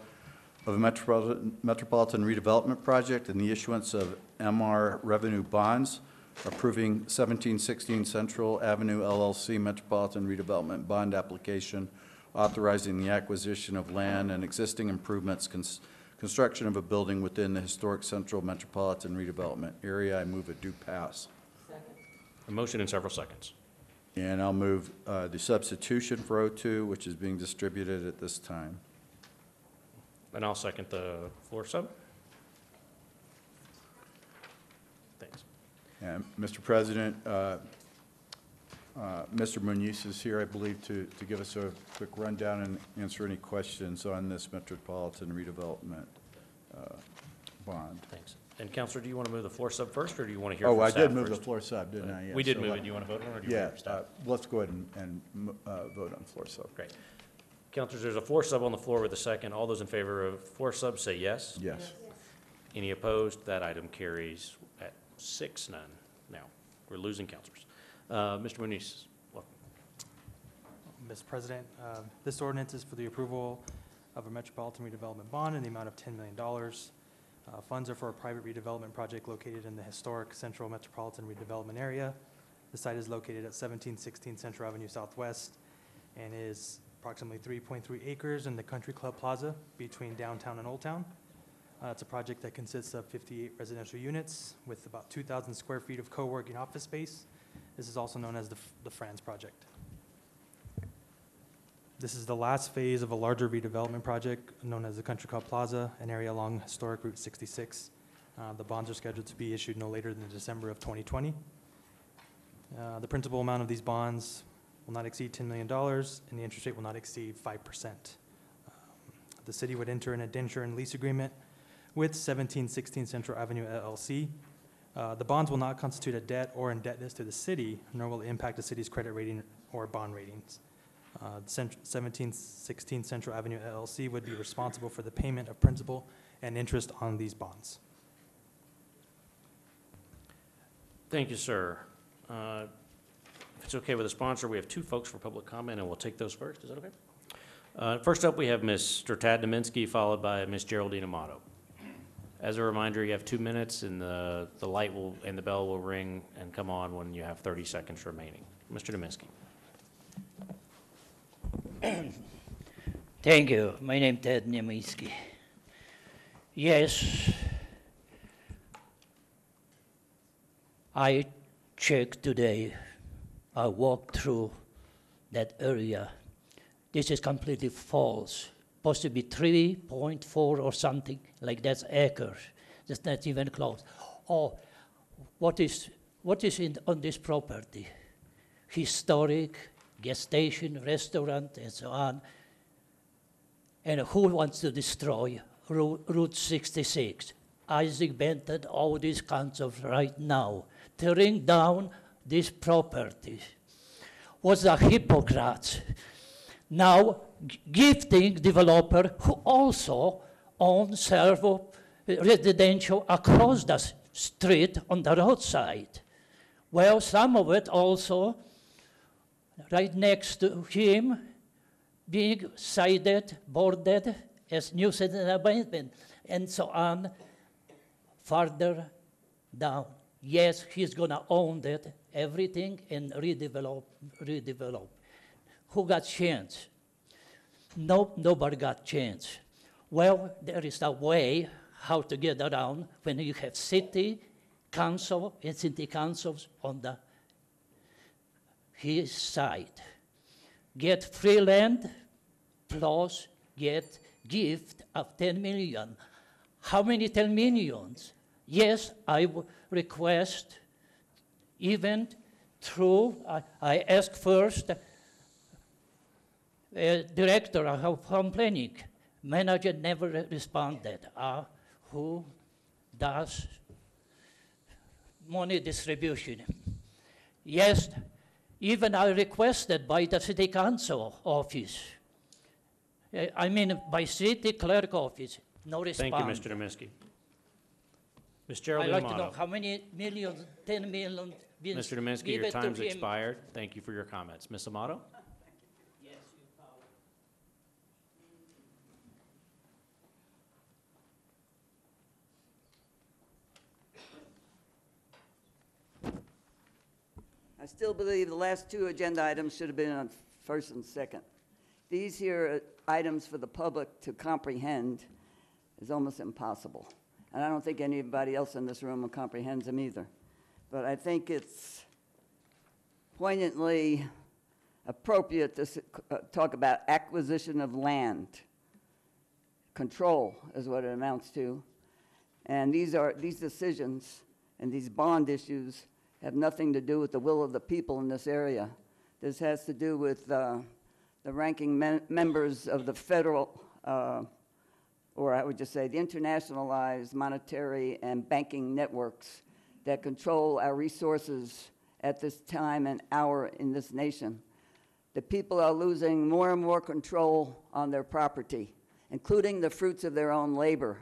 of a metropolitan metropolitan redevelopment project and the issuance of MR revenue bonds, approving 1716 Central Avenue LLC Metropolitan Redevelopment Bond Application, authorizing the acquisition of land and existing improvements, cons- construction of a building within the historic Central Metropolitan Redevelopment Area. I move it do pass. A motion in several seconds. And I'll move uh, the substitution for O2, which is being distributed at this time. And I'll second the floor sub. Thanks. And, Mr. President, uh, uh, Mr. Muniz is here, I believe, to, to give us a quick rundown and answer any questions on this metropolitan redevelopment uh, bond. Thanks. And Counselor, do you want to move the floor sub first, or do you want to hear from Oh, I staff did move the first? floor sub, didn't I? We did so move let- it. Do you want to vote on it, or do you Yeah, want to stop? uh, let's go ahead and, and uh, vote on floor sub. Great. Counselors, there's a floor sub on the floor with a second. All those in favor of floor sub say yes. Yes. Any opposed? That item carries at six, none. Now, we're losing counselors. Uh, Mr. Muniz, welcome. Mr. President, uh, this ordinance is for the approval of a metropolitan redevelopment bond in the amount of $10 million. Uh, Funds are for a private redevelopment project located in the historic Central Metropolitan Redevelopment Area. The site is located at 1716 Central Avenue Southwest and is approximately 3.3 acres in the Country Club Plaza between downtown and Old Town. Uh, It's a project that consists of 58 residential units with about 2,000 square feet of co-working office space. This is also known as the the Franz Project. This is the last phase of a larger redevelopment project known as the Country Club Plaza, an area along historic Route 66. Uh, The bonds are scheduled to be issued no later than December of 2020. Uh, The principal amount of these bonds will not exceed $10 million, and the interest rate will not exceed 5%. Um, The city would enter an indenture and lease agreement with 1716 Central Avenue LLC. Uh, The bonds will not constitute a debt or indebtedness to the city, nor will it impact the city's credit rating or bond ratings. Uh, Cent- 1716 Central Avenue LLC would be responsible for the payment of principal and interest on these bonds. Thank you, sir. Uh, If it's okay with the sponsor, we have two folks for public comment, and we'll take those first. Is that okay? Uh, First up, we have Mr. Tad Dominski, followed by Ms. Geraldine Amato. As a reminder, you have two minutes, and the, the light will, and the bell will ring and come on when you have 30 seconds remaining. Mr. Dominski. Thank you. My name Ted Niemiecki. Yes, I checked today. I walked through that area. This is completely false. Possibly 3.4 or something like that's acres. That's not even close. Oh, what is what is in, on this property? Historic gas station, restaurant, and so on. And who wants to destroy Route 66? Isaac Benton, all these kinds of right now, tearing down these properties. Was a hypocrites now gifting developer who also own servo residential across the street on the roadside. Well, some of it also right next to him being sided, boarded as new citizen abandonment, and so on, farther down. Yes, he's gonna own that, everything, and redevelop, redevelop. Who got chance? No, nobody got chance. Well, there is a way how to get around when you have city council and city councils on the his side. Get free land plus get gift of 10 million. How many 10 millions? Yes, I request even through, I, I ask first, uh, director of home planning. Manager never responded. Uh, who does money distribution? Yes, even I requested by the city council office. Uh, I mean, by city clerk office, no response. Thank you, Mr. Dominski. Ms. I'd Geraldine like to know how many millions, 10 million. Mr. Dominski, your time's expired. Thank you for your comments. Ms. Amato? I still believe the last two agenda items should have been on first and second. These here are items for the public to comprehend is almost impossible. And I don't think anybody else in this room comprehends them either. But I think it's poignantly appropriate to uh, talk about acquisition of land. Control is what it amounts to. And these are, these decisions and these bond issues have nothing to do with the will of the people in this area. This has to do with uh, the ranking mem- members of the federal, uh, or I would just say the internationalized monetary and banking networks that control our resources at this time and hour in this nation. The people are losing more and more control on their property, including the fruits of their own labor.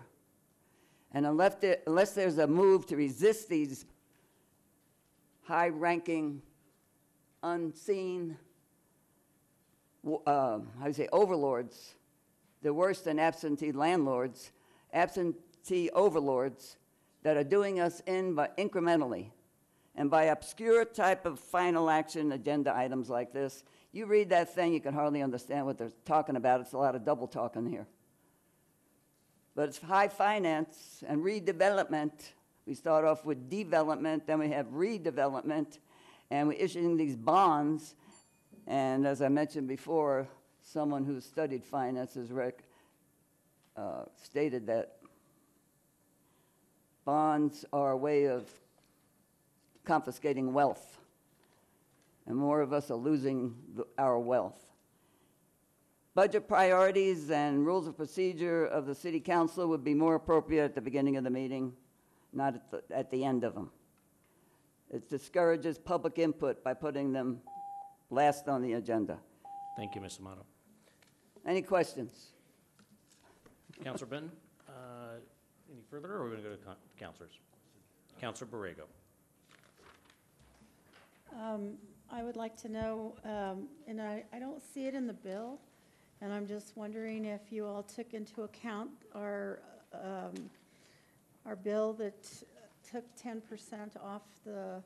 And unless, there, unless there's a move to resist these high ranking, unseen, uh, how do you say, overlords, they're worse than absentee landlords, absentee overlords that are doing us in by incrementally. And by obscure type of final action agenda items like this, you read that thing, you can hardly understand what they're talking about. It's a lot of double talking here. But it's high finance and redevelopment. We start off with development, then we have redevelopment, and we're issuing these bonds. And as I mentioned before, someone who studied finances rec- uh, stated that bonds are a way of confiscating wealth. And more of us are losing the, our wealth. Budget priorities and rules of procedure of the city council would be more appropriate at the beginning of the meeting, not at the, at the end of them. It discourages public input by putting them last on the agenda. Thank you, Ms. Amato. Any questions? Councilor Benton, uh, any further, or are we going to go to con- councilors? Councilor Borrego. Um, I would like to know, um, and I, I don't see it in the bill, and I'm just wondering if you all took into account our, um, our bill that took ten percent off the,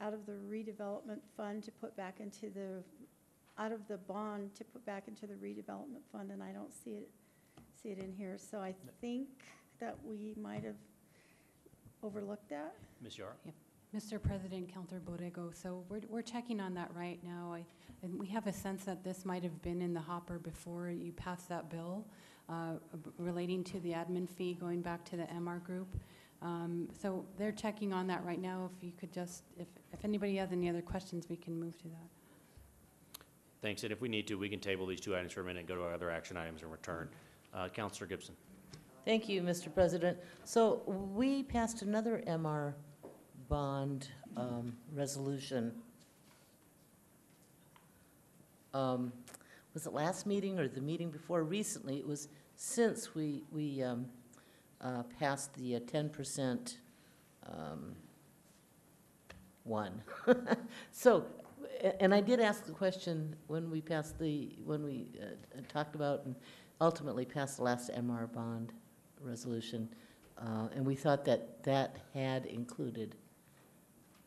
out of the redevelopment fund to put back into the, out of the bond to put back into the redevelopment fund, and I don't see it, see it in here. So I think that we might have overlooked that. Ms. Yara? Mr. President, Councilor Borrego, so we're, we're checking on that right now. I- And we have a sense that this might have been in the hopper before you passed that bill uh, relating to the admin fee going back to the MR group. Um, So they're checking on that right now. If you could just, if, if anybody has any other questions, we can move to that. Thanks, and if we need to, we can table these two items for a minute and go to our other action items and return. Uh, Councilor Gibson. Thank you, Mr. President. So we passed another MR bond um, resolution. Um, Was it last meeting or the meeting before? Recently, it was since we, we um, uh, passed the uh, 10% um, one. So, and I did ask the question when we passed the, when we uh, talked about and ultimately passed the last MR bond resolution, uh, and we thought that that had included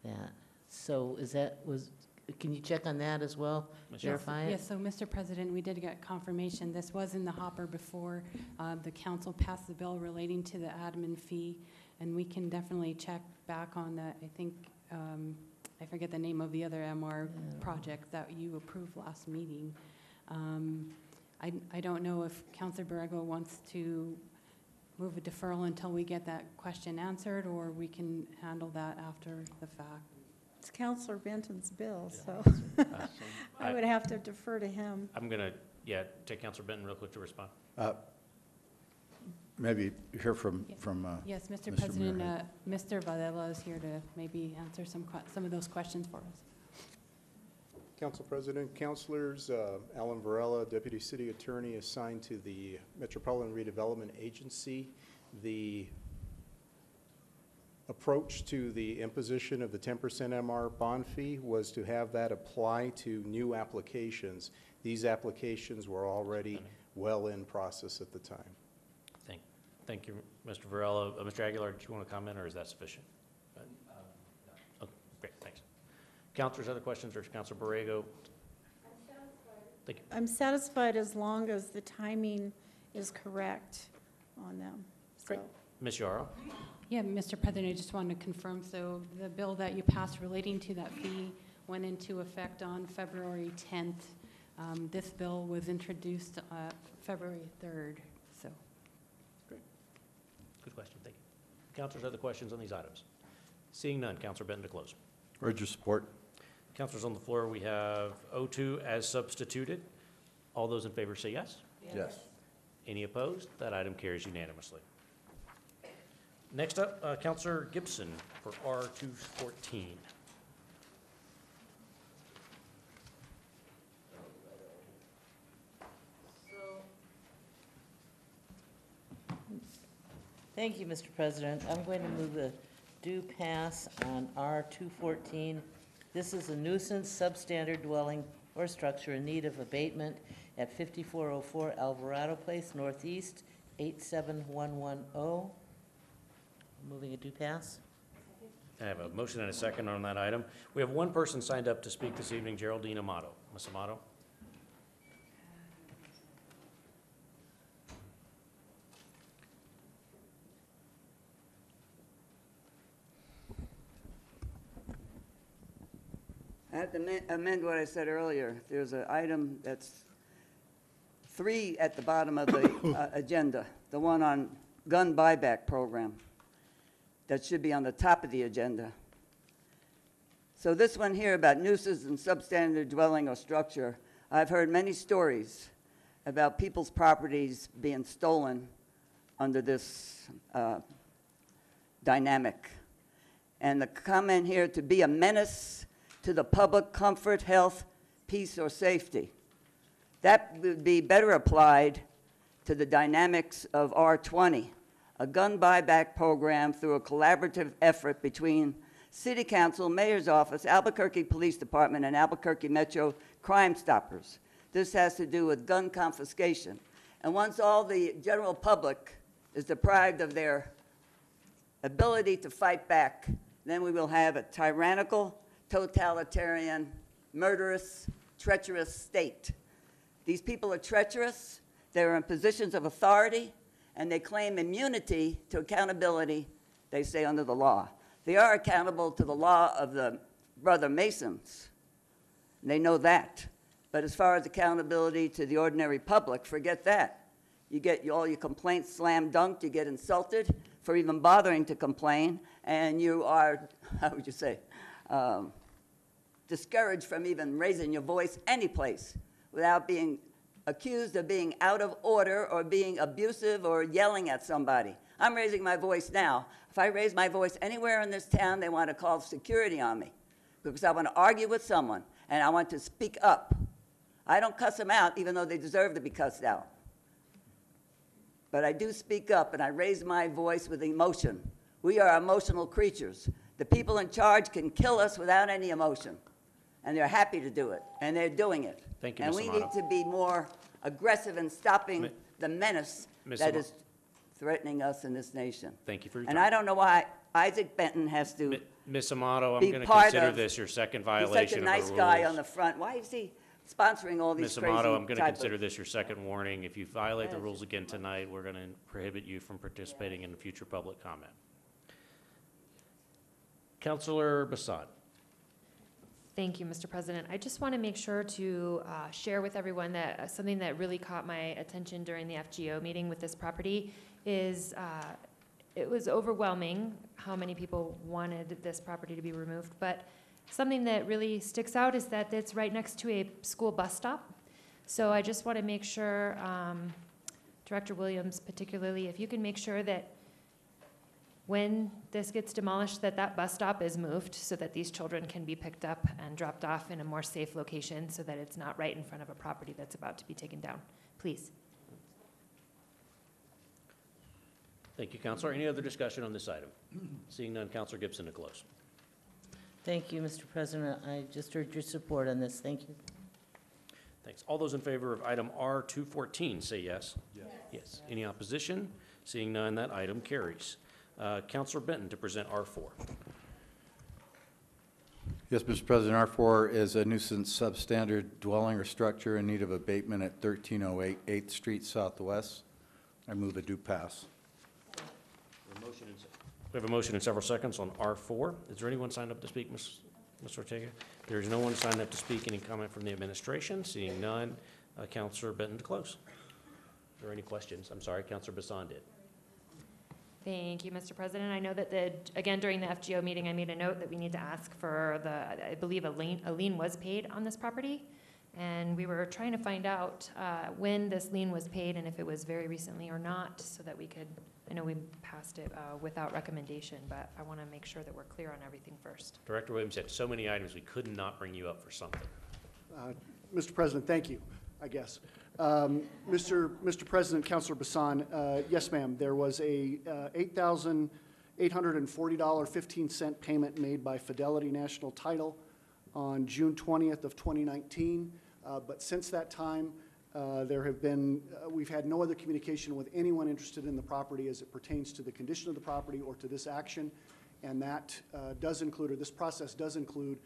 that. So is that, was, can you check on that as well? Ms. Verify it? Yes, so Mr. President, we did get confirmation. This was in the hopper before uh, the council passed the bill relating to the admin fee, and we can definitely check back on that. I think, um, I forget the name of the other MR project that you approved last meeting. Um, I, I don't know if Councilor Borrego wants to move a deferral until we get that question answered, or we can handle that after the fact. It's Councilor Benton's bill, so Uh, I would have to defer to him. I'm going to, yeah, take Councilor Benton real quick to respond. Uh, Maybe hear from, from uh, Yes, Mr. Mr. President, uh, Mr. Varela is here to maybe answer some, que- some of those questions for us. Council President, Councilors, uh, Alan Varela, Deputy City Attorney assigned to the Metropolitan Redevelopment Agency. The approach to the imposition of the 10% MR bond fee was to have that apply to new applications. These applications were already well in process at the time. Thank, thank you, Mr. Varela. Uh, Mr. Aguilar, do you want to comment, or is that sufficient? Oh, Great, thanks. Councilors, other questions, or Councilor Borrego? Thank you. I'm satisfied as long as the timing is correct on them. Great. So- Ms. Yarrow? Yeah, Mr. President, I just wanted to confirm, so the bill that you passed relating to that fee went into effect on February 10th. Um, This bill was introduced uh, February 3rd, so. Great. Good question, thank you. Councilors, other questions on these items? Seeing none, Councilor Benton to close. Urge your support. Councilors on the floor, we have O2 as substituted. All those in favor say yes. Yes. Any opposed? That item carries unanimously. Next up, uh, Councilor Gibson for R214. Thank you, Mr. President. I'm going to move a due pass on R two fourteen. This is a nuisance substandard dwelling or structure in need of abatement at fifty-four oh four Alvarado Place Northeast, eight seven one one oh. Moving a due pass. I have a motion and a second on that item. We have one person signed up to speak this evening, Geraldine Amato. Ms. Amato? I have to amen- amend what I said earlier. There's an item that's three at the bottom of the uh, agenda, the one on gun buyback program. That should be on the top of the agenda. So this one here about nuisance and substandard dwelling or structure, I've heard many stories about people's properties being stolen under this uh, dynamic. And the comment here, to be a menace to the public comfort, health, peace, or safety. That would be better applied to the dynamics of R20, a gun buyback program through a collaborative effort between City Council, Mayor's Office, Albuquerque Police Department, and Albuquerque Metro Crime Stoppers. This has to do with gun confiscation. And once all the general public is deprived of their ability to fight back, then we will have a tyrannical, totalitarian, murderous, treacherous state. These people are treacherous, they're in positions of authority, and they claim immunity to accountability, they say, under the law. They are accountable to the law of the brother Masons. They know that. But as far as accountability to the ordinary public, forget that. You get all your complaints slam dunked, you get insulted for even bothering to complain, and you are, how would you say, um, discouraged from even raising your voice anyplace without being accused of being out of order or being abusive or yelling at somebody. I'm raising my voice now. If I raise my voice anywhere in this town, they want to call security on me because I want to argue with someone and I want to speak up. I don't cuss them out even though they deserve to be cussed out. But I do speak up and I raise my voice with emotion. We are emotional creatures. The people in charge can kill us without any emotion. And they're happy to do it. And they're doing it. Thank you, And Ms. we Amato. need to be more aggressive in stopping Mi- the menace Ms. that Ama- is threatening us in this nation. Thank you for your And time. I don't know why Isaac Benton has to Ms. Amato, I'm be going to part consider of- this your second He's such a of nice the guy on rules. the front. Why is he sponsoring all these Ms. crazy Amato, I'm going to type of- consider this your second warning. If you violate the Yes. rules again tonight, we're going to prohibit you from participating in future public comment. Councilor Bassan. Thank you, Mr. President. I just want to make sure to uh, share with everyone that uh, something that really caught my attention during the FGO meeting with this property is uh, it was overwhelming how many people wanted this property to be removed. But something that really sticks out is that it's right next to a school bus stop. So I just want to make sure, um, Director Williams particularly, if you can make sure that when this gets demolished, that that bus stop is moved so that these children can be picked up and dropped off in a more safe location so that it's not right in front of a property that's about to be taken down. Please. Thank you, Councilor. Any other discussion on this item? Seeing none, Councilor Gibson to close. Thank you, Mr. President. I just heard your support on this. Thank you. Thanks. All those in favor of item R two fourteen, say yes. Yes. Yes. Any opposition? Seeing none, that item carries. Uh, Councilor Benton to present R four. Yes, Mr. President, R4 is a nuisance substandard dwelling or structure in need of abatement at 1308 8th Street Southwest. I move it do pass. We have a motion in several seconds on R four. Is there anyone signed up to speak, Ms. Ms. Ortega? There is no one signed up to speak. Any comment from the administration? Seeing none, uh, Councilor Benton to close. Are there any questions? I'm sorry, Councilor Bassan did. Thank you, Mr. President. I know that the, again, during the FGO meeting, I made a note that we need to ask for the, I believe a lien, a lien was paid on this property. And we were trying to find out uh, when this lien was paid and if it was very recently or not, so that we could, I know we passed it uh, without recommendation, but I want to make sure that we're clear on everything first. Director Williams had so many items, we could not bring you up for something. Uh, Mr. President, thank you, I guess. Um, Mr. Mr. President, Councilor Bassan, uh, yes, ma'am, there was a uh, $8,840.15 payment made by Fidelity National Title on June 20th of 2019. Uh, But since that time, uh, there have been, uh, we've had no other communication with anyone interested in the property as it pertains to the condition of the property or to this action. And that uh, does include, or this process does include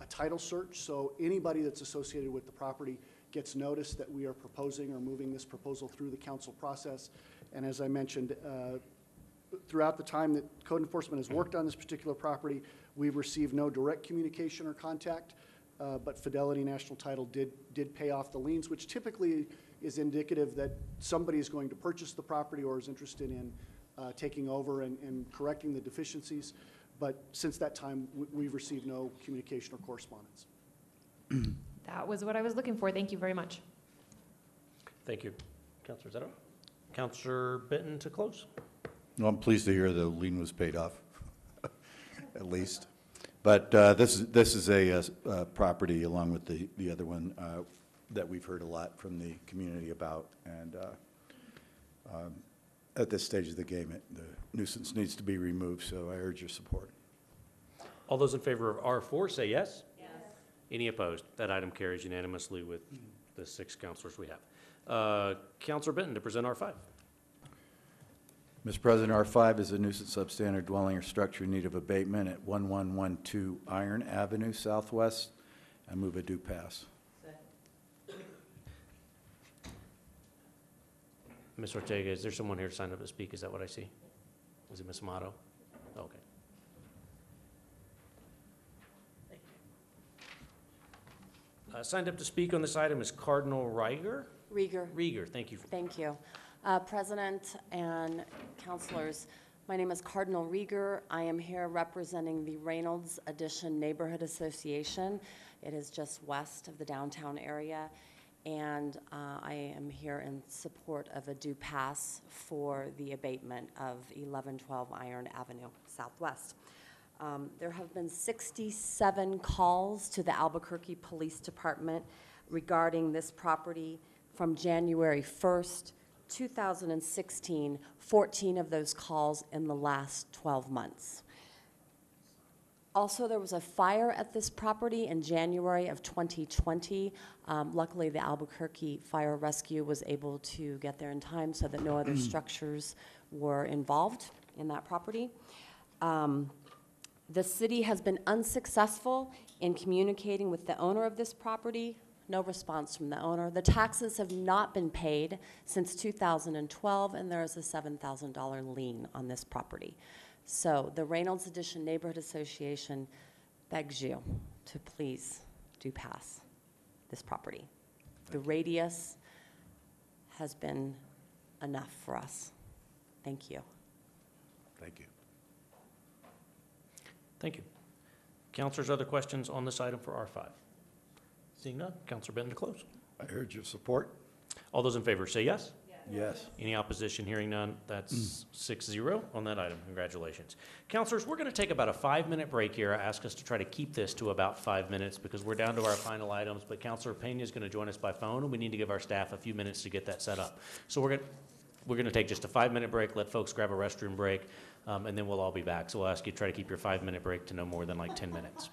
a title search. So anybody that's associated with the property gets notice that we are proposing or moving this proposal through the council process. And as I mentioned, uh, throughout the time that code enforcement has worked on this particular property, we've received no direct communication or contact, uh, but Fidelity National Title did, did pay off the liens, which typically is indicative that somebody is going to purchase the property or is interested in uh, taking over and, and correcting the deficiencies. But since that time, we- we've received no communication or correspondence. That was what I was looking for. Thank you very much. Thank you. Councilor Zeno. Councilor Benton to close. Well, I'm pleased to hear the lien was paid off, at least. But uh, this is, this is a uh, s- uh, property along with the, the other one uh, that we've heard a lot from the community about. And uh, um, at this stage of the game, it- the nuisance needs to be removed, so I urge your support. All those in favor of R4, say yes. Any opposed? That item carries unanimously with the six councilors we have. Uh, Councilor Benton to present R5. Mr. President, R5 is a nuisance substandard dwelling or structure in need of abatement at 1112 Iron Avenue Southwest. I move a due pass. Ms. Ortega, is there someone here to sign up to speak? Is that what I see? Is it Ms. Amato? Okay. Uh, Signed up to speak on this item is Cardinal Reiger? Rieger. Rieger, thank you. Thank you. Uh, President and councilors, my name is Cardinal Rieger. I am here representing the Reynolds Addition Neighborhood Association. It is just west of the downtown area, and uh, I am here in support of a due pass for the abatement of 1112 Iron Avenue Southwest. Um, There have been 67 calls to the Albuquerque Police Department regarding this property from January 1st, 2016, 14 of those calls in the last 12 months. Also, there was a fire at this property in January of 2020. Um, Luckily, the Albuquerque Fire Rescue was able to get there in time so that no other structures were involved in that property. Um, The city has been unsuccessful in communicating with the owner of this property. No response from the owner. The taxes have not been paid since 2012, and there is a $7,000 lien on this property. So the Reynolds Addition Neighborhood Association begs you to please do pass this property. The radius has been enough for us. Thank you. Thank you. Thank you. Councilors, other questions on this item for R5? Seeing none, Councilor Benton to close. I heard your support. All those in favor say yes. Yes. Any opposition? Hearing none, that's six zero on that item. Congratulations. Councilors, we're going to take about a five-minute break here. I ask us to try to keep this to about five minutes because we're down to our final items, but Councilor Pena is going to join us by phone, and we need to give our staff a few minutes to get that set up. So we're going, we're going to take just a five-minute break, let folks grab a restroom break, um, and then we'll all be back. So we'll ask you to try to keep your five-minute break to no more than like 10 minutes.